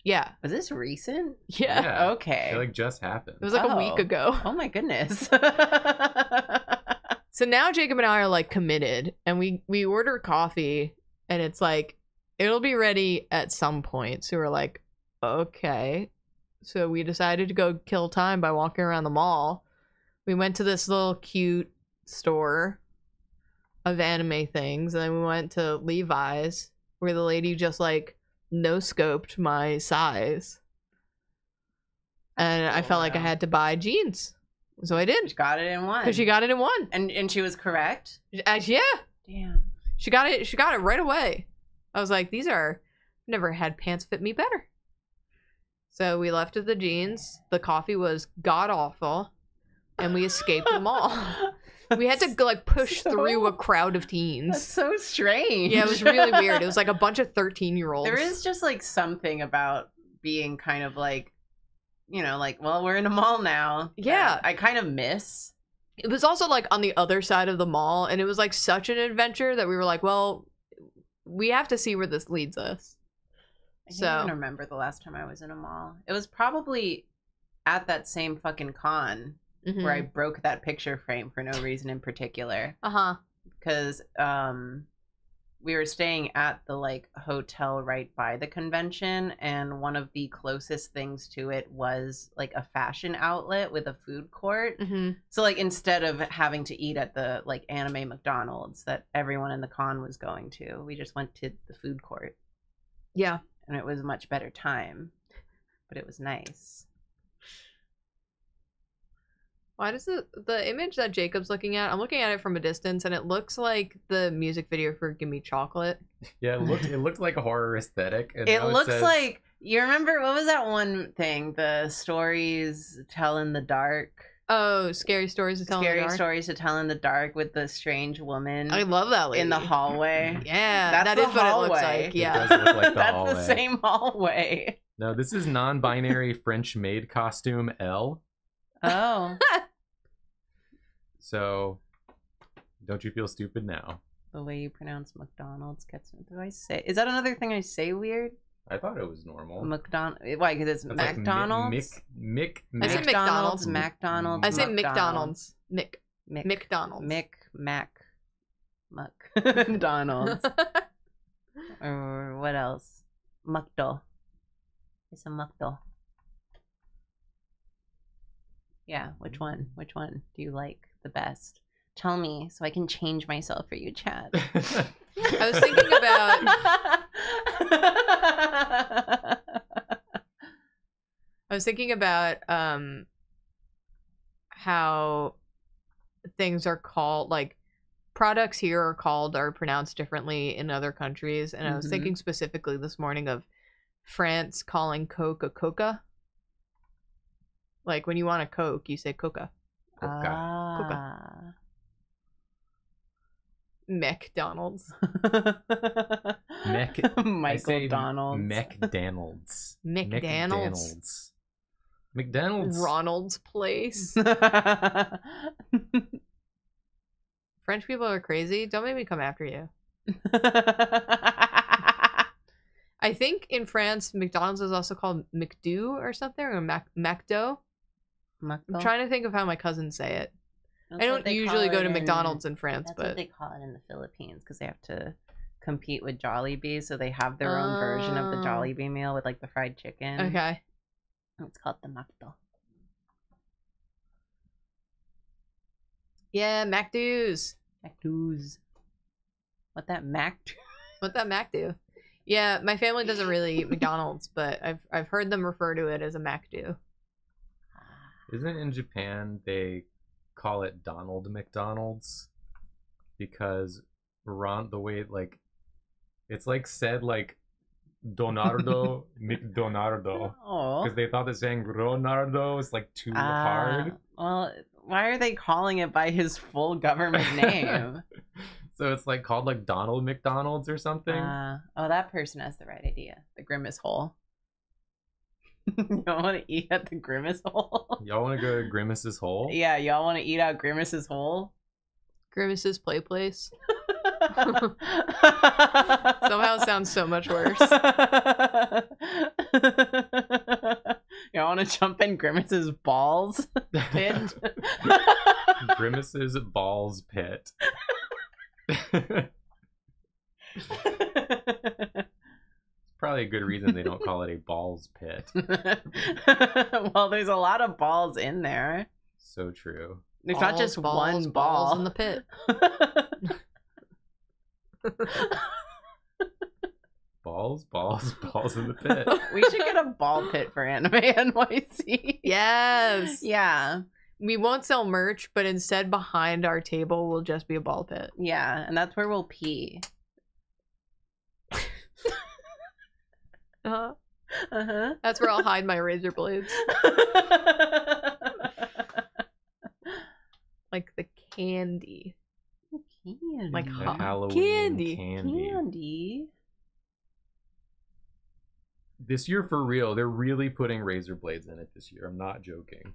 yeah. Was this recent? Yeah. Yeah. Okay. it like just happened. It was like a week Oh. ago. oh my goodness. So now Jacob and I are like committed, and we we order coffee, and it's like it'll be ready at some point. So we're like, okay. So we decided to go kill time by walking around the mall. We went to this little cute store of anime things, and then we went to Levi's, where the lady just like no scoped my size, and I felt like I had to buy jeans, so I did. She got it in one. because she got it in one. and and she was correct. Uh, yeah, Damn. she got it. She got it right away. I was like, these are never had pants fit me better. So we left with the jeans. The coffee was god awful, and we escaped the mall. We had to like push So- through a crowd of teens. That's so strange. Yeah, it was really weird. It was like a bunch of thirteen-year-olds. There is just like something about being kind of like, you know, like, well, we're in a mall now. Yeah. I kind of miss. It was also like on the other side of the mall, and it was like such an adventure that we were like, well, we have to see where this leads us. I So- can't even remember the last time I was in a mall. It was probably at that same fucking con where I broke that picture frame for no reason in particular. Uh huh. because um we were staying at the like hotel right by the convention and one of the closest things to it was like a fashion outlet with a food court hmm so like instead of having to eat at the like anime mcdonald's that everyone in the con was going to we just went to the food court Yeah. and it was a much better time but it was nice Why does the the image that Jacob's looking at? I'm looking at it from a distance, and it looks like the music video for "Give Me Chocolate." Yeah, it looked it looked like a horror aesthetic. And it now looks says- like you remember what was that one thing the stories tell in the dark Oh, scary stories to tell. in the scary stories to tell in the dark with the strange woman I love that lady in the hallway. Yeah, That's that the is what it looks hallway. like. It Yeah. does look like the That's hallway. the same hallway. No, this is non-binary French maid costume L. Oh, So don't you feel stupid now? the way you pronounce McDonald's gets me. Do I say? Is that another thing I say weird? I thought it was normal. McDonald. Why? Because it's That's like Mi- McDonald's. Mick, Mick, I say McDonald's. McDonald's. I say McDonald's. McDonald's. Mick. Mick. McDonald's. Mick. Mac. Muck. McDonald's. or what else? Muckdal. It's a muckdal. Yeah, which one? Which one do you like the best? Tell me so I can change myself for you, Chad. I was thinking about. I was thinking about um how things are called like products here are called or pronounced differently in other countries and I was thinking specifically this morning of France calling Coke a Coca. Like when you want a Coke, you say Coca. Coca. Ah. McDonald's. Mech- I Michael Donald's. McDonald's. McDonald's. McDonald's. McDonald's. Ronald's Place. French people are crazy. Don't make me come after you. I think in France, McDonald's is also called McDo or something, or Mac MacDo. I'm Muckdal? trying to think of how my cousins say it. That's I don't usually go to in- McDonald's in France, That's but what they call it in the Philippines because they have to compete with Jollibee, so they have their own version of the Oh. Jollibee meal with like the fried chicken. okay. It's called the Muckdal. Yeah, MacDo's. Macdoos. What that Mac? What that Mac do? Yeah, my family doesn't really eat McDonald's, but I've I've heard them refer to it as a MacDo. Ah. Isn't in Japan they call it Donald McDonald's because Ron the way like it's like said like Donardo McDonardo because they thought that saying Ronardo is like too hard. Well, why are they calling it by his full government name? so it's like called like Donald McDonald's or something. Uh, oh, that person has the right idea. The Grimace Hole. You don't want to eat at the Grimace Hole? Y'all want to go to Grimace's hole? yeah, y'all want to eat out Grimace's Hole? Grimace's Play Place. Somehow Somehow sounds so much worse. Y'all want to jump in Grimace's balls pit? Grimace's balls pit. Probably a good reason they don't call it a balls pit. well, there's a lot of balls in there. So true. There's not just Balls, one balls ball in the pit. Balls, balls, balls in the pit. we should get a ball pit for Anime NYC. Yes. Yeah. We won't sell merch, but instead behind our table will just be a ball pit. Yeah. And that's where we'll pee. Uh-huh. Uh That's where I'll hide my razor blades. Like the candy. Candy. Like The hot Halloween candy. candy. candy. This year, for real, they're really putting razor blades in it this year. I'm not joking.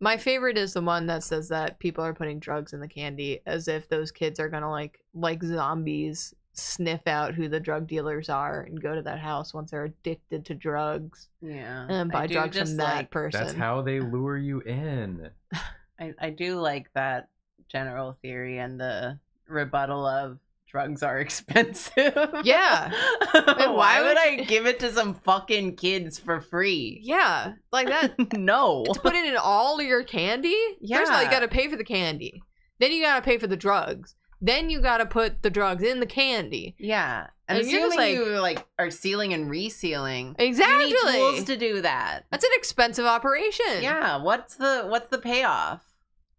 My favorite is the one that says that people are putting drugs in the candy as if those kids are gonna like like zombies sniff out who the drug dealers are and go to that house once they're addicted to drugs Yeah. and buy drugs from that like- person. That's how they uh, lure you in. I, I do like that general theory and the rebuttal of drugs are expensive. Yeah. why, why would would I give it to some fucking kids for free? yeah, like that. no. to put it in all your candy. Yeah. First of all, you got to pay for the candy. Then you got to pay for the drugs. Then you got to put the drugs in the candy. Yeah. And, And you're just like- you like are sealing and resealing. Exactly. You need tools to do that. That's an expensive operation. Yeah. What's the what's the payoff?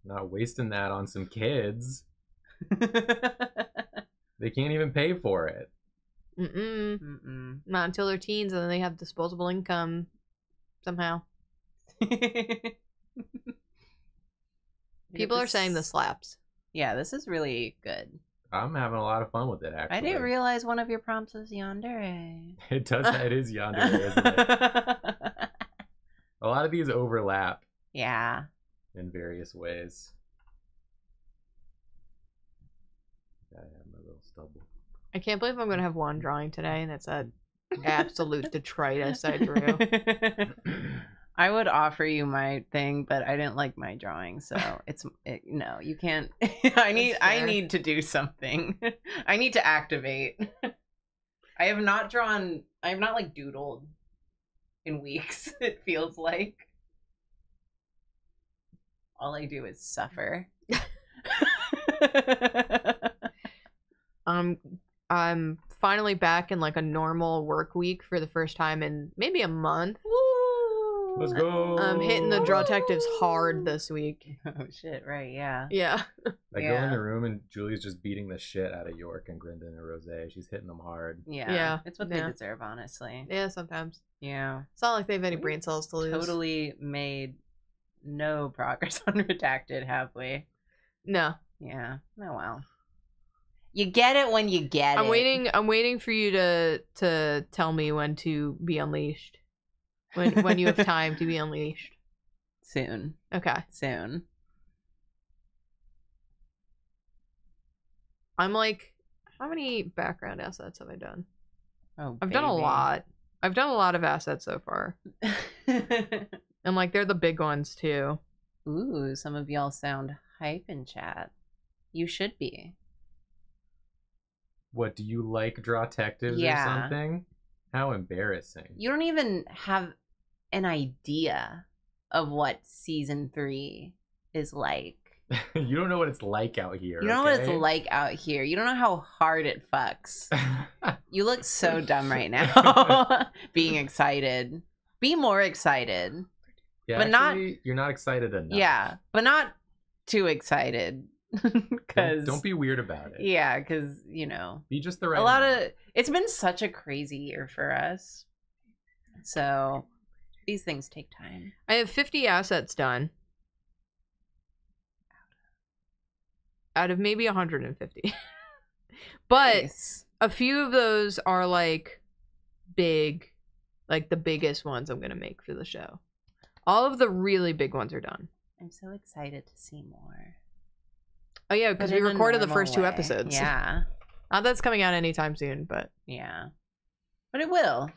Not wasting that on some kids. They can't even pay for it. Mm-mm. Mm-mm. Not until they're teens and then they have disposable income somehow. People are saying this slaps. Yeah, this is really good. I'm having a lot of fun with it. Actually, I didn't realize one of your prompts was yandere. it does. It is yonder, isn't it? A lot of these overlap yeah. in various ways. I have my little stubble. I can't believe I'm going to have one drawing today and it's a absolute detritus I drew. I would offer you my thing, but I didn't like my drawing, so it's it, no. You can't. I need. I need to do something. I need to activate. I have not drawn. I have not like doodled in weeks. It feels like all I do is suffer. I'm um, I'm finally back in like a normal work week for the first time in maybe a month. Let's go. I'm hitting the draw detectives hard this week. Oh shit! Right? Yeah. Yeah. I go in the room and Julie's just beating the shit out of York and Grindan and Rose. She's hitting them hard. Yeah. Yeah, It's what yeah. they deserve, honestly. Yeah, sometimes. Yeah. It's not like they have any We've brain cells to lose. Totally made no progress on redacted, have we? No. Yeah. Oh well. You get it when you get it. I'm waiting I'm waiting for you to to tell me when to be unleashed. When when you have time to be unleashed. soon. Okay. Soon. I'm like how many background assets have I done? Oh, I've done a lot. I've done a lot of assets so far. And like they're the big ones too. Ooh, some of y'all sound hype in chat. You should be. What do you like? Draw detectives Yeah. or something? How embarrassing. You don't even have an idea of what season three is like. you don't know what it's like out here. You don't know what it's like out here. You don't know how hard it fucks. You look so dumb right now. Being excited. Be more excited. yeah, but not- You're not excited enough. Yeah, but not too excited. Don't, Because don't be weird about it. Yeah, because you know Be just the right. a lot amount. of it's been such a crazy year for us. So these things take time. I have 50 assets done. Out of maybe 150. but Nice. a few of those are like big, like the biggest ones I'm going to make for the show. All of the really big ones are done. I'm so excited to see more. Oh, yeah, because we recorded the first two episodes. Yeah, Not that's coming out anytime soon, but yeah, but it will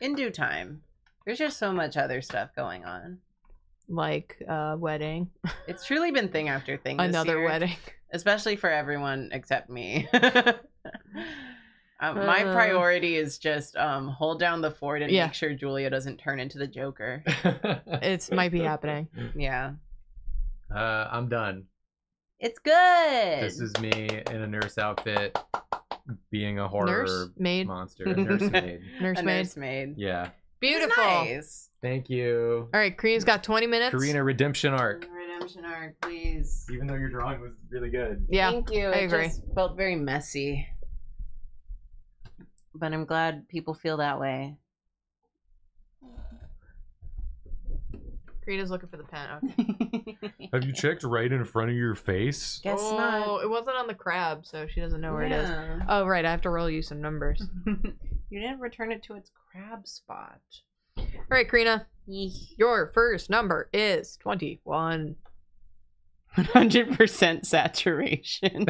in due time. There's just so much other stuff going on. like uh wedding. It's truly been thing after thing. this Another year, wedding. especially for everyone except me. um, my Uh. priority is just um, hold down the fort and Yeah. make sure Julia doesn't turn into the Joker. it might be happening. Yeah, Uh, I'm done. it's good. This is me in a nurse outfit, being a horror Nurse maid. monster, a nursemaid. a Nursemaid. nursemaid. Yeah. Beautiful. Nice. Thank you, All right, Karina's got 20 minutes. Karina. Redemption arc. Redemption arc, please. Even though your drawing was really good. Yeah. Thank you. I it agree. just felt very messy. But I'm glad people feel that way. Karina's looking for the pen. Okay. Have you checked right in front of your face? Guess oh, not. it wasn't on the crab, so she doesn't know where it is. Oh, right. I have to roll you some numbers. you didn't return it to its crab spot. All right, Karina. Your first number is 21. 100% saturation.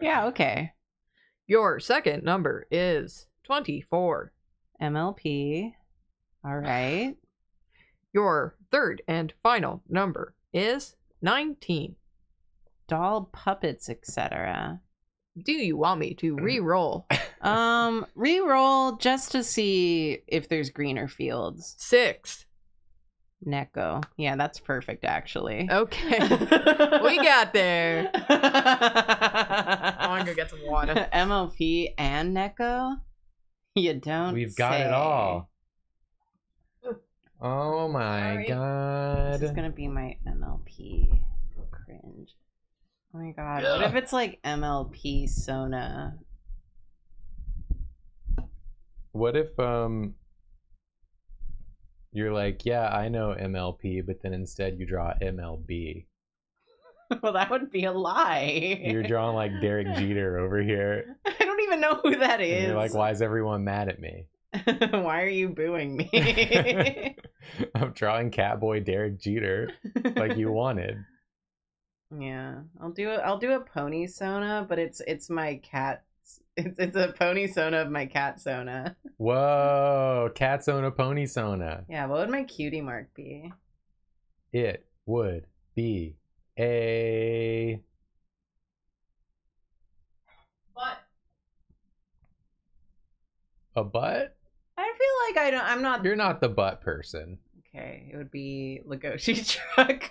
yeah, okay. Your second number is 24. MLP. All right. Your third and final number is 19. Doll puppets, etc. Do you want me to re-roll? Um, re-roll just to see if there's greener fields. Six. Neko. Yeah, that's perfect actually. Okay. we got there. I'm I'm gonna get some water. MLP and Neko? You don't We've got it all. Oh my Sorry. god. This is gonna be my MLP. Cringe. Oh my god. What if it's like MLP Sona? What if um you're like, yeah, I know MLP, but then instead you draw MLB. well, that would be a lie. You're drawing like Derek Jeter over here. I don't even know who that is. And you're like, why is everyone mad at me? Why are you booing me? I'm drawing Catboy Derek Jeter like you wanted. yeah, I'll do it. I'll do a pony Sona, but it's it's my cat. It's it's a pony Sona of my cat Sona. Whoa, cat Sona, pony Sona. Yeah, what would my cutie mark be? It would be a But a butt. I feel like I don't. I'm not. You're not the butt person. Okay, it would be Legoshi truck.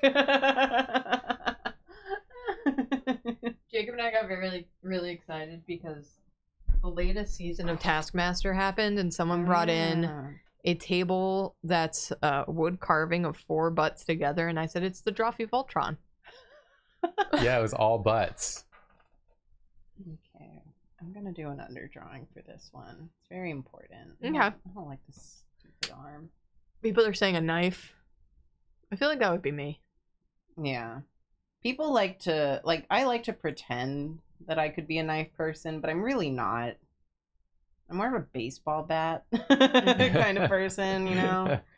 Jacob and I got really, really excited because the latest season of Taskmaster happened, and someone brought in a table that's uh, wood carving of four butts together, and I said it's the Drawfee Voltron. Yeah, it was all butts. Okay, I'm gonna do an underdrawing for this one. It's very important. I Okay. don't- I don't like this stupid arm. People are saying a knife. I feel like that would be me. Yeah. People like to like I like to pretend that I could be a knife person, but I'm really not. I'm more of a baseball bat kind of person, you know.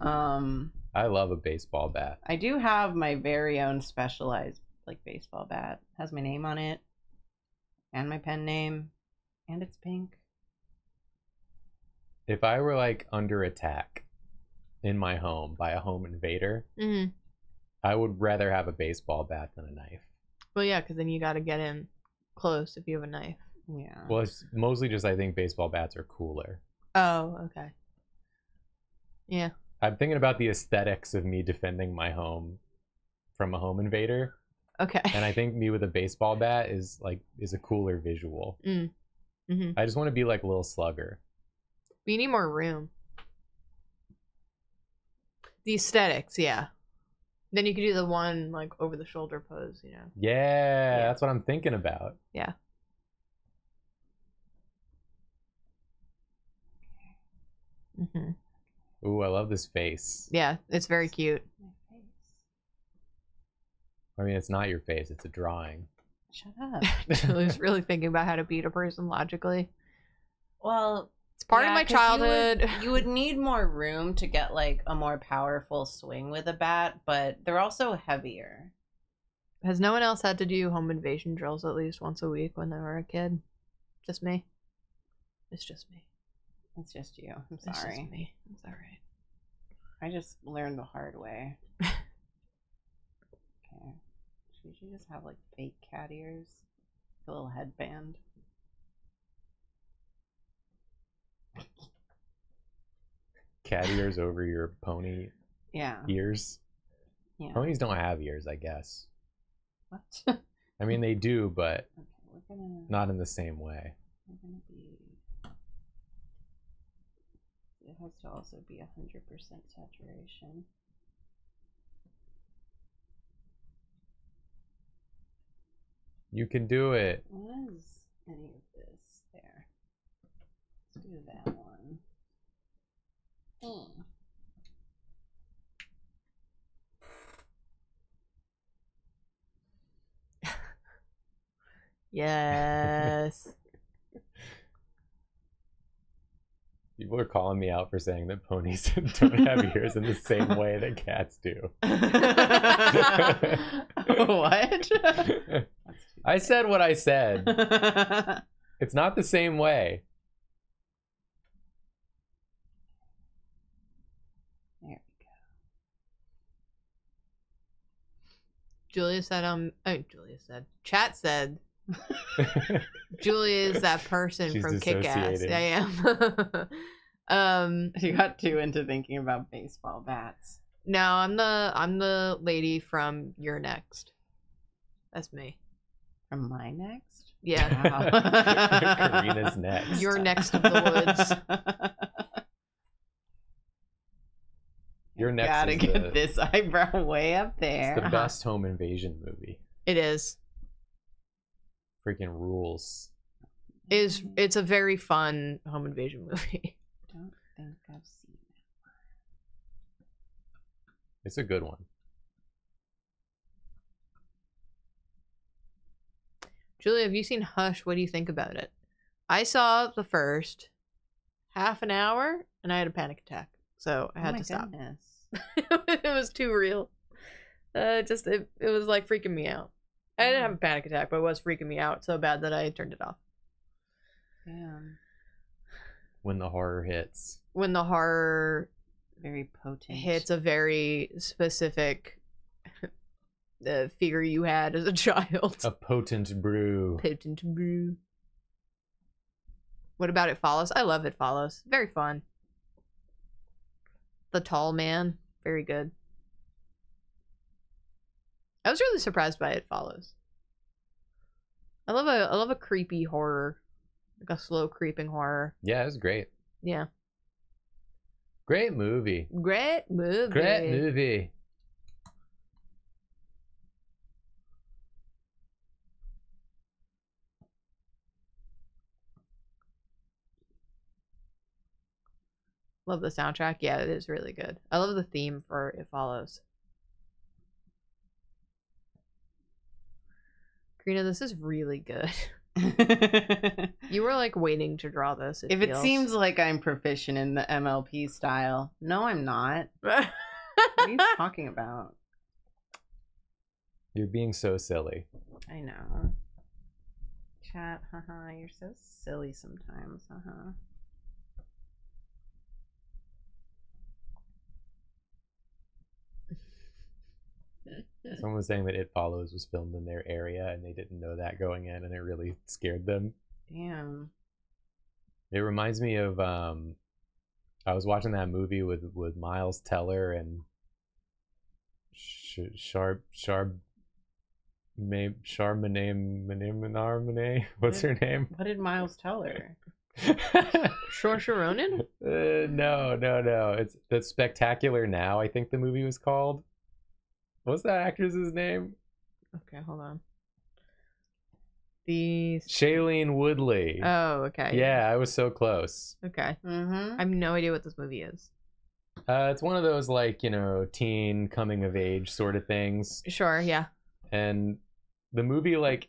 Um I love a baseball bat. I do have my very own specialized like baseball bat. has my name on it and my pen name and it's pink. If I were like under attack in my home by a home invader, hmm I would rather have a baseball bat than a knife. Well, yeah, because then you got to get in close if you have a knife. Yeah. Well, it's mostly just I think baseball bats are cooler. Oh, okay. Yeah. I'm thinking about the aesthetics of me defending my home from a home invader, Okay. and I think me with a baseball bat is like is a cooler visual. Mm. hmm I just want to be like a little Slugger. We need more room. The aesthetics, yeah. Then you could do the one like over the shoulder pose, you know. Yeah, Yeah. that's what I'm thinking about. Yeah. hmm Ooh, I love this face. Yeah, it's very cute. My face. I mean, it's not your face; it's a drawing. Shut up. Julie's really thinking about how to beat a person logically. Well, It's part Yeah, of my 'cause you would- childhood. You would, need more room to get like a more powerful swing with a bat, but they're also heavier. Has no one else had to do home invasion drills at least once a week when they were a kid? Just me. It's just me. It's just you. I'm sorry. It's just me. It's all right. I just learned the hard way. okay. Should you just have like fake cat ears? A little headband. Cat ears over your pony Yeah. ears. Yeah. Ponies don't have ears, I guess. What? I mean, they do, but we're gonna not in the same way. we're gonna be it has to also be a hundred percent saturation. You can do it. What is any of this? There. Let's do that one. Hmm. Yes. People are calling me out for saying that ponies don't have ears in the same way that cats do. what? I said what I said. It's not the same way. There we go. Julia said, um, oh, Julia said, chat said, Julia is that person She's from Kick Ass. I am. um, You got too into thinking about baseball bats. no, I'm the I'm the lady from You're Next. That's me. From my next? Yeah. Karina's next. You're next of the woods. Your next Gotta get the, this eyebrow way up it's there. the Uh-huh. best home invasion movie. It is. Freaking rules. Is it's a very fun home invasion movie. don't think I've seen it. It's a good one. Julia, have you seen Hush? What do you think about it? I saw the first half an hour and I had a panic attack. So I Oh had my to stop. goodness. it was too real. Uh, just it, it was like freaking me out. I didn't have a panic attack, but it was freaking me out so bad that I turned it off. Damn. When the horror hits. When the horror Very potent. hits a very specific uh, fear you had as a child. A potent brew. Potent brew. What about It Follows? I love It Follows. Very fun. The Tall Man. Very good. I was really surprised by It Follows. I love a I love a creepy horror. Like a slow creeping horror. Yeah, it was great. Yeah. Great movie. Great movie. Great movie. Love the soundtrack. Yeah, it is really good. I love the theme for It Follows. Karina, this is really good. You were like waiting to draw this. if it seems like I'm proficient in the MLP style, no, I'm not. What are you talking about? You're being so silly. I know. Chat, haha, you're so silly sometimes, haha. Someone was saying that It Follows was filmed in their area and they didn't know that going in and it really scared them. Damn. It reminds me of um I was watching that movie with with Miles Teller and Sh- Sharp Sharp May Charmaine Mané What's her name? What did Miles tell her? Saoirse Ronan? Uh, no, no, no. It's the Spectacular Now. I think the movie was called. What's that actress's name? Okay, hold on. The Shailene Woodley. oh, okay. yeah, I was so close. Okay. Mm-hmm. I have no idea what this movie is. Uh, it's one of those like you know teen coming of age sort of things, Sure. Yeah. and the movie like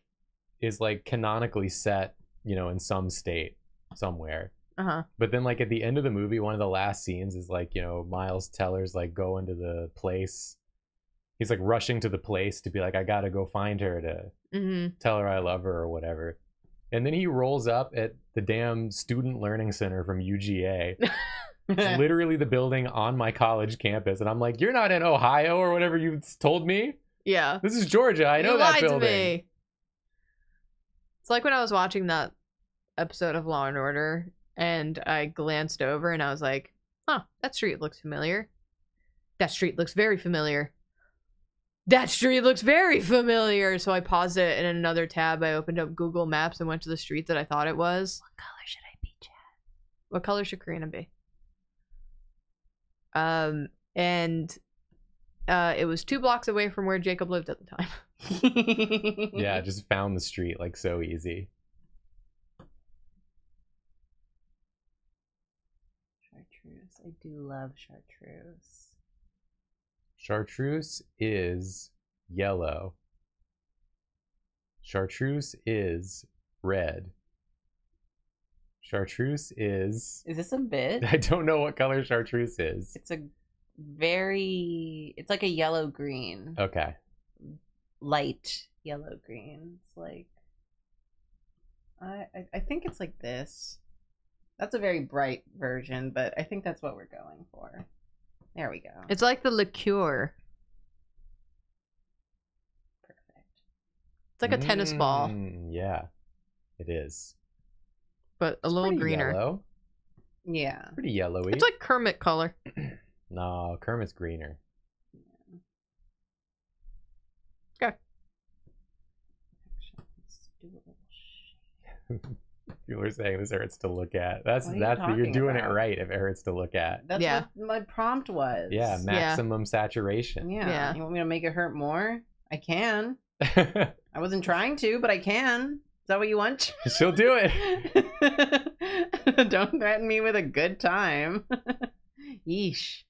is like canonically set you know in some state somewhere. Uh huh. But then like at the end of the movie, one of the last scenes is like you know Miles Teller's like going to the place. He's like rushing to the place to be like, I gotta go find her to Mm-hmm. tell her I love her or whatever. And then he rolls up at the damn student learning center from UGA, It's literally the building on my college campus. And I'm like, You're not in Ohio or whatever you told me. Yeah. This is Georgia. I know you that lied building. To me. It's like when I was watching that episode of Law and Order and I glanced over and I was like, huh, that street looks familiar. That street looks very familiar. That street looks very familiar. So I paused it in another tab. I opened up Google Maps and went to the street that I thought it was. What color should I be, Chad? What color should Karina be? Um, and uh, it was two blocks away from where Jacob lived at the time. Yeah, I just found the street like so easy. Chartreuse. I do love chartreuse. Chartreuse is yellow. Chartreuse is red. Chartreuse is. Is this a bit? I don't know what color chartreuse is. It's a very. It's like a yellow green, Okay. light yellow green. It's like I, I I think it's like this. That's a very bright version, but I think that's what we're going for. There we go. It's like the liqueur. perfect. It's like a tennis ball, Mm, yeah, it is. but a It's little greener. Yellow. Yeah. Pretty yellowy. It's like Kermit color. no, Kermit's greener. Let's do a little sh- People are saying this hurts to look at. That's What you that's you're doing about? it right. If it hurts to look at. That's Yeah. what my prompt was. Yeah, maximum saturation. Yeah. Yeah. You want me to make it hurt more? I can. I wasn't trying to, but I can. Is that what you want? She'll do it. Don't threaten me with a good time. Yeesh.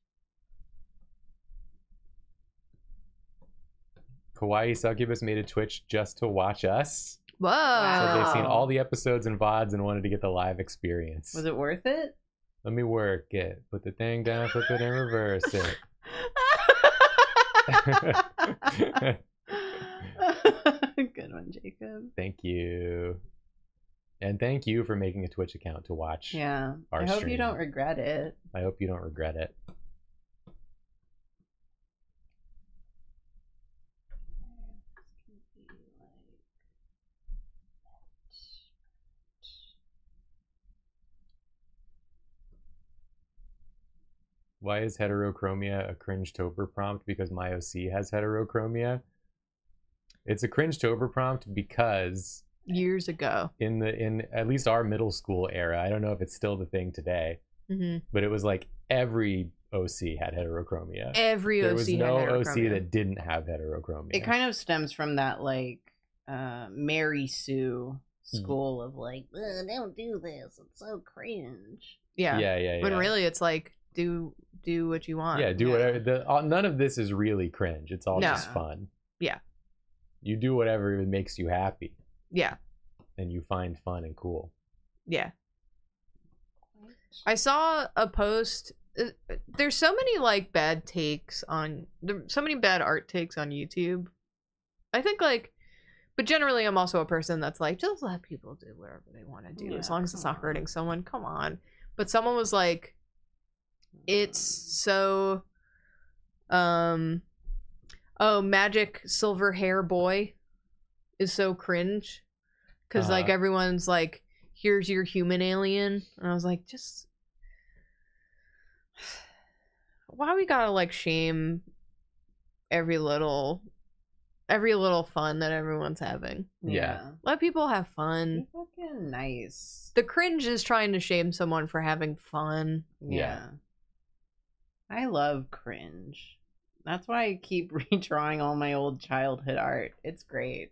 Kawaii Succubus made a Twitch just to watch us. Whoa. So they've seen all the episodes and VODs and wanted to get the live experience. Was it worth it? Let me work it. Put the thing down, flip it, and reverse it. Good one, Jacob. thank you. And thank you for making a Twitch account to watch. Yeah. I hope stream. you don't regret it. I hope you don't regret it. Why is heterochromia a cringe tober prompt? Because my OC has heterochromia. It's a cringe tober prompt because Years ago. in the in at least our middle school era, I don't know if it's still the thing today, hmm but it was like every OC had heterochromia. Every there OC was had no OC that didn't have heterochromia. It kind of stems from that like uh Mary Sue Mm. school of like, don't do this. It's so cringe. yeah. yeah, yeah, yeah. Really it's like do do what you want. yeah, do Yeah. whatever. The, all, none of this is really cringe. It's all No. just fun. Yeah. You do whatever makes you happy Yeah. and you find fun and cool. Yeah. I saw a post. uh, There's so many like bad takes on there, so many bad art takes on YouTube. I think like, but generally I'm also a person that's like just let people do whatever they want to do as long as it's come not hurting someone. Come on. But someone was like, it's so, um, oh magic silver hair boy is so cringe because like Uh-huh. everyone's like here's your human alien and i was like just why we gotta like shame every little every little fun that everyone's having Yeah. let people have Be fun fucking nice. the cringe is trying to shame someone for having fun Yeah. I love cringe. That's why I keep redrawing all my old childhood art. It's great.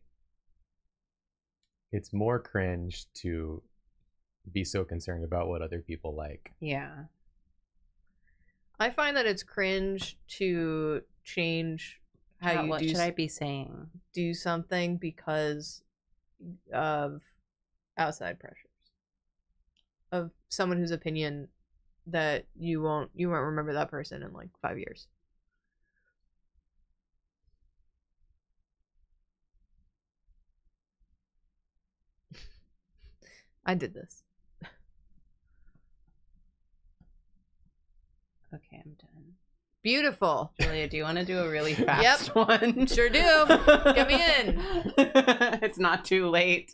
It's more cringe to be so concerned about what other people like. Yeah. i find that it's cringe to change how How- you what do should s- I be saying? do something because of outside pressures of someone whose opinion that you won't you won't remember that person in like five years i did this Okay, I'm done. beautiful Julia, do you want to do a really fast one? Sure do. Get me in. it's not too late.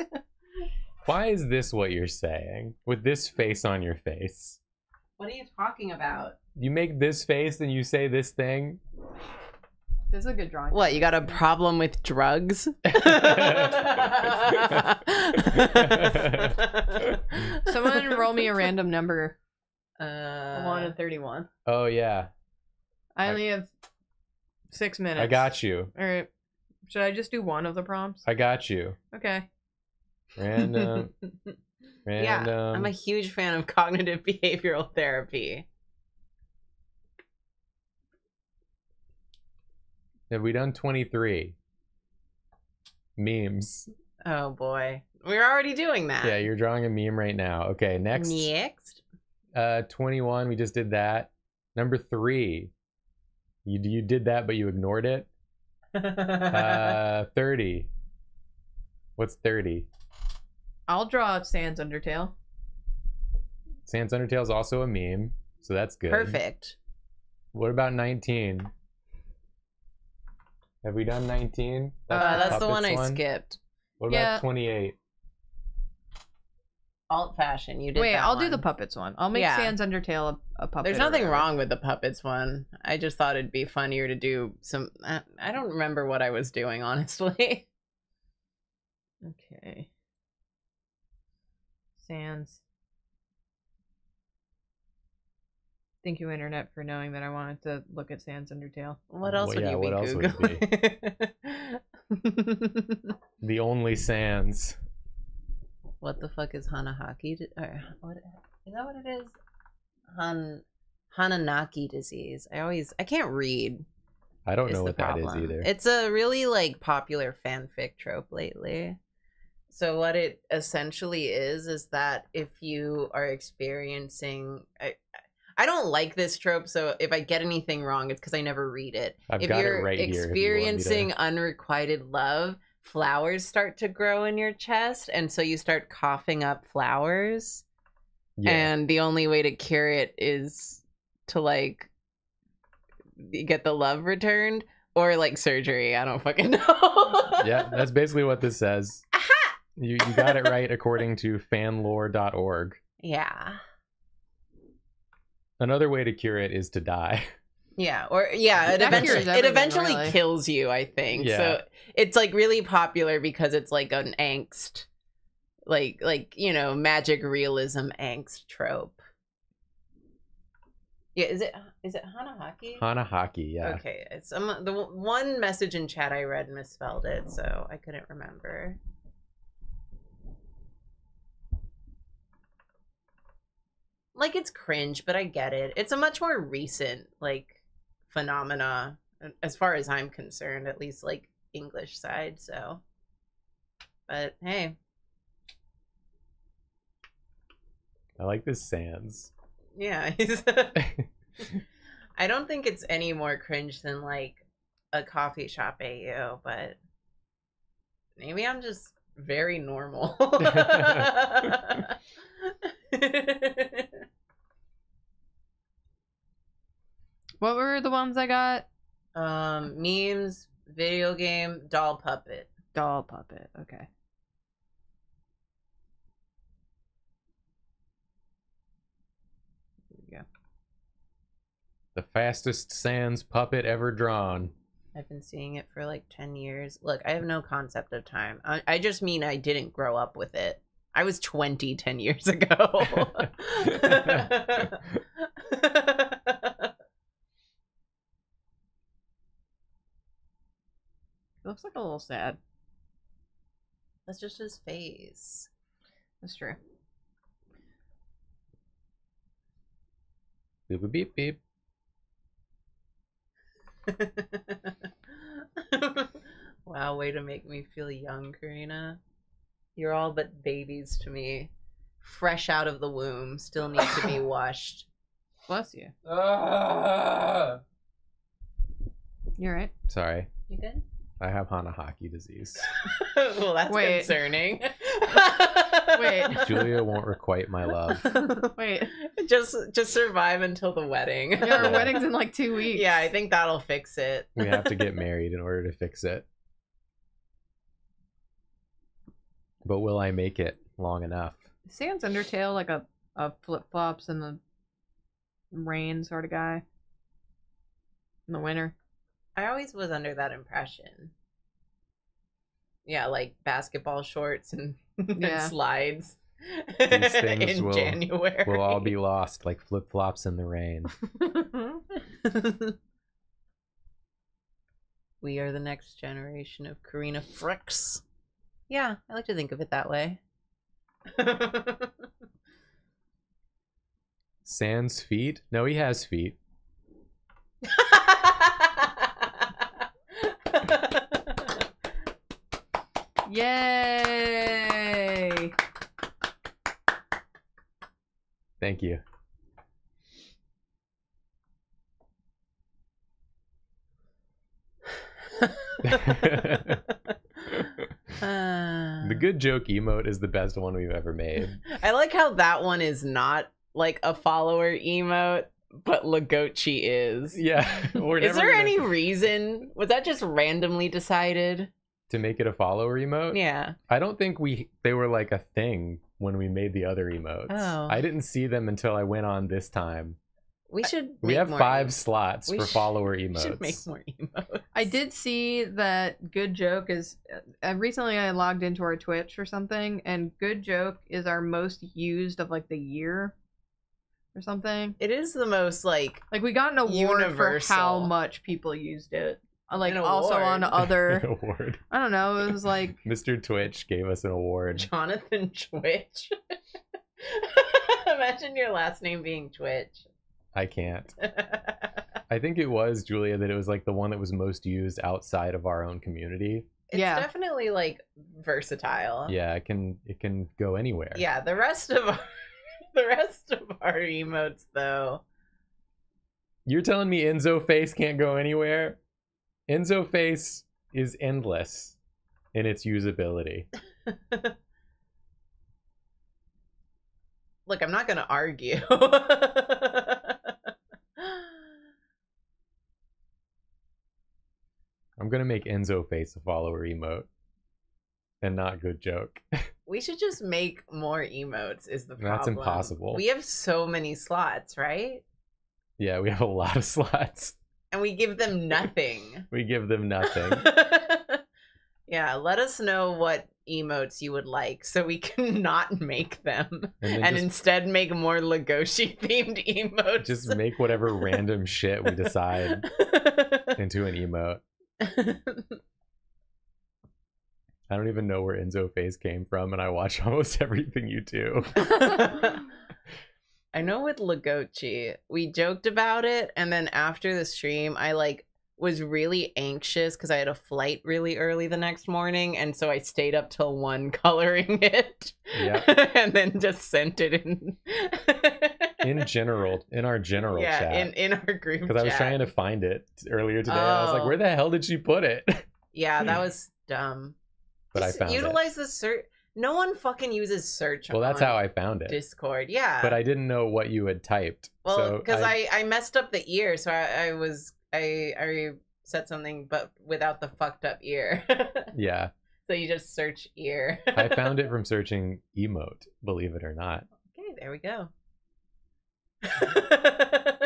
Why is this what you're saying with this face on your face? What are you talking about? You make this face and you say this thing? this is a good drawing What, you got a problem with drugs? someone roll me a random number Uh, 1 and 31 oh yeah, i I- only have six minutes I got you. all right should i just do one of the prompts I got you. okay Random, yeah. I'm a huge fan of cognitive behavioral therapy. Have we done 23? Memes. Oh boy, we're already doing that. Yeah, you're drawing a meme right now. Okay, next. Next. Uh, 21. We just did that. Number three. You you did that, but you ignored it. Uh, 30. What's 30? I'll draw Sans Undertale. Sans Undertale is also a meme, so that's good. Perfect. What about 19? Have we done 19? Uh, Uh, that's the Puppets one I skipped. What Yeah. about 28? Alt fashion. You did. Wait, that I'll do the puppets one. I'll make Yeah. Sans Undertale a, a puppet. There's nothing whatever. wrong with the puppets one. I just thought it'd be funnier to do some. I, I don't remember what I was doing honestly. Okay. Sans. Thank you, internet, for knowing that I wanted to look at Sans Undertale. What else Well, would yeah, you what be else would it googling? The only Sans. what the fuck is Hanahaki? di- Or what is that? What it is? Han Hananaki disease. I always I can't read. I don't know the what that is either. It's a really like popular fanfic trope lately. So what it essentially is is that if you are experiencing I I don't like this trope, so if I get anything wrong, it's because I never read it. I've if got it you're right here if you experiencing unrequited love, flowers start to grow in your chest, and so you start coughing up flowers yeah. and the only way to cure it is to like get the love returned or like surgery. I don't fucking know. yeah, that's basically what this says. Aha! You, you got it right according to fanlore.org. Yeah. Another way to cure it is to die. Yeah, or yeah, it That eventually it eventually really. kills you, I think. Yeah. So it's like really popular because it's like an angst like like, you know, magic realism angst trope. Yeah, is it is it Hanahaki? Hanahaki, yeah. Okay, it's um, the w- one message in chat I read misspelled it, so I couldn't remember. Like it's cringe, but I get it. It's a much more recent like phenomena as far as I'm concerned, at least like English side, so but hey, I like this Sans. yeah. I don't think it's any more cringe than like a coffee shop AU, but maybe I'm just very normal. What were the ones I got? um, memes, video game, doll puppet. Doll puppet. Okay. Here we go. the fastest Sans puppet ever drawn. I've been seeing it for like 10 years. Look, I have no concept of time. I, I just mean I didn't grow up with it. I was 20 10 years ago. It looks like a little sad. That's just his face. That's true. Beep beep beep beep. wow, way to make me feel young, Karina. You're all but babies to me. Fresh out of the womb, still need to be washed. Bless you. Ah! You're right. Sorry, You good? I have Hanahaki disease. well, that's Wait. concerning. Wait. Julia won't requite my love. Wait, just just survive until the wedding. Our wedding's in like two weeks. Yeah, I think that'll fix it. We have to get married in order to fix it. But will I make it long enough? Sans Undertale like a, a flip flops in the rain sort of guy. In the winter. I always was under that impression. Yeah, like basketball shorts and, and slides These things in will- January. We'll all be lost like flip flops in the rain. we are the next generation of Karina Fricks. Yeah, I like to think of it that way. Sans feet? No, he has feet. Yay! Thank you. Uh, The The good joke emote is the best one we've ever made. I like how that one is not like a follower emote, but Legoshi is. Yeah. Is there gonna- any reason? Was that just randomly decided? To make it a follower emote? Yeah. I don't think we they were like a thing when we made the other emotes. Oh. I didn't see them until I went on this time. We should. We make have more five em- slots we for sh- follower We emotes. should make more emotes. I did see that Good Joke is. Uh, recently, I logged into our Twitch or something, and Good Joke is our most used of like the year, or something. It is the most like Like we got an award for how much people used it. Uh, Like also on award. other. award. I don't know. It was like Mr. Twitch gave us an award. Jonathan Twitch. Imagine your last name being Twitch. I can't. I think it was Julia that it was like the one that was most used outside of our own community. It's Yeah. definitely like versatile. Yeah, it can it can go anywhere. Yeah, the rest of our, the rest of our emotes though. You're telling me Enzo Face can't go anywhere? Enzo Face is endless in its usability. Look, I'm not gonna argue. I'm gonna make Enzo Face a follower emote. And not good joke. we should just make more emotes. Is the problem? That's impossible. We have so many slots, right? yeah, we have a lot of slots. And we give them nothing. We give them nothing. yeah, let us know what emotes you would like so we can not make them And and just, instead make more Legoshi themed emotes. just make whatever random shit we decide into an emote. I don't even know where Enzo Face came from, and I watch almost everything you do. I know with Legoshi, we joked about it, and then after the stream, I like was really anxious because I had a flight really early the next morning, and so I stayed up till one coloring it. Yeah. and then just sent it in. In general, in our general yeah, chat. in in our group. Chat. Because I was trying to find it earlier today. and I was like, Oh. where the hell did she put it? Yeah, that was dumb. But I Just found it. utilize the search. No one fucking uses search. Well, that's how I found it. Discord. Yeah, But I didn't know what you had typed. Well, so because I, I messed up the ear, so I, I was I I said something, but without the fucked up ear. yeah, so you just search ear. I found it from searching emote. Believe it or not. Okay, there we go.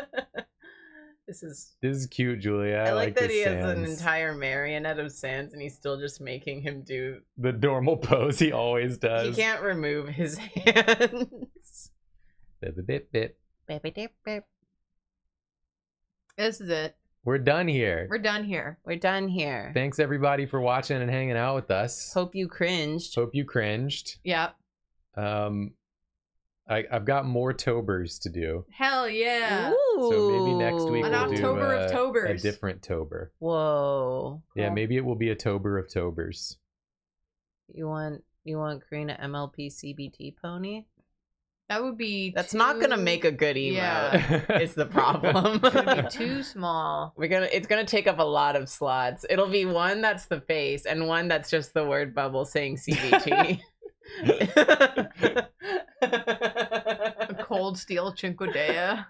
this is. This is cute, Julia. I, I, like, that this he has an entire marionette of Sans, and he's still just making him do. the normal pose he always does. He can't remove his hands. Bip, bip, bip, bip. this is it. We're done here. We're done here. We're done here. Thanks everybody for watching and hanging out with us. Hope you cringed. Hope you cringed. Yep. Um, I, I've got more Tobers to do. Hell yeah. So maybe next week An we'll do October of uh, a, a different Tober. Whoa. Yeah, Cool. maybe it will be a Tober of Tobers. You want you want Karina MLP CBT pony? That would be. That's not gonna make a good emo. Yeah. Is the problem. It would be too small. We're gonna it's gonna take up a lot of slots. It'll be one that's the face and one that's just the word bubble saying CBT. A cold steel Cinquedea.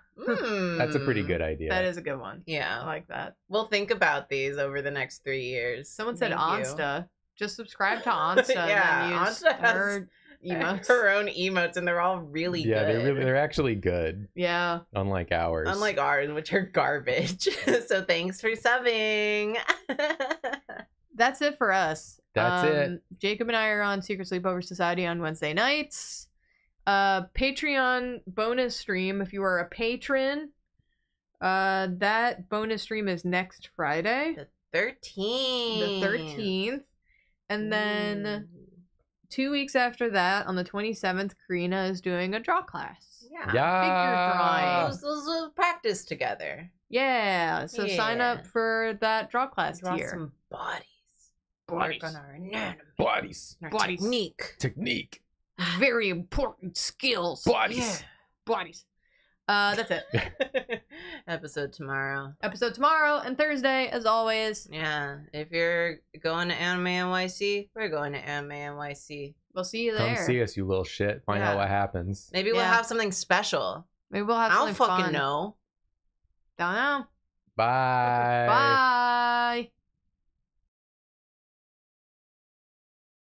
That's a pretty Hmm. good idea. That is a good one. Yeah. I Yeah. like that. We'll think about these over the next three years. Someone said Thank you. Onsta. Just subscribe to Onsta Yeah, and use Onsta has her emotes. Her own emotes and they're all really yeah, good. they're really they're actually good, Yeah. unlike ours. Unlike ours, which are garbage. so thanks for subbing. That's it for us. That's it. Um, Jacob and I are on Secret Sleepover Society on Wednesday nights. Uh, Patreon bonus stream. If you are a patron, uh, that bonus stream is next Friday, the 13th. the thirteenth, and then two weeks after that, on the twenty seventh, Karina is doing a draw class. yeah. yeah. drawing. Those, those will practice together. Yeah, so sign up for that draw class Draw here. some bodies. Bodies. Work on our anatomy. Bodies, our Bodies. technique. technique, Very important skills. bodies. Yeah. Bodies. Uh, that's it. Episode tomorrow. Episode tomorrow and Thursday, as always. Yeah. If you're going to Anime NYC, we're going to Anime NYC. We'll see you there. Come see us, you little shit. Find out what happens. Maybe we'll Yeah. have something special. Maybe we'll have I don't fucking fun. know. Don't know. Bye. Bye.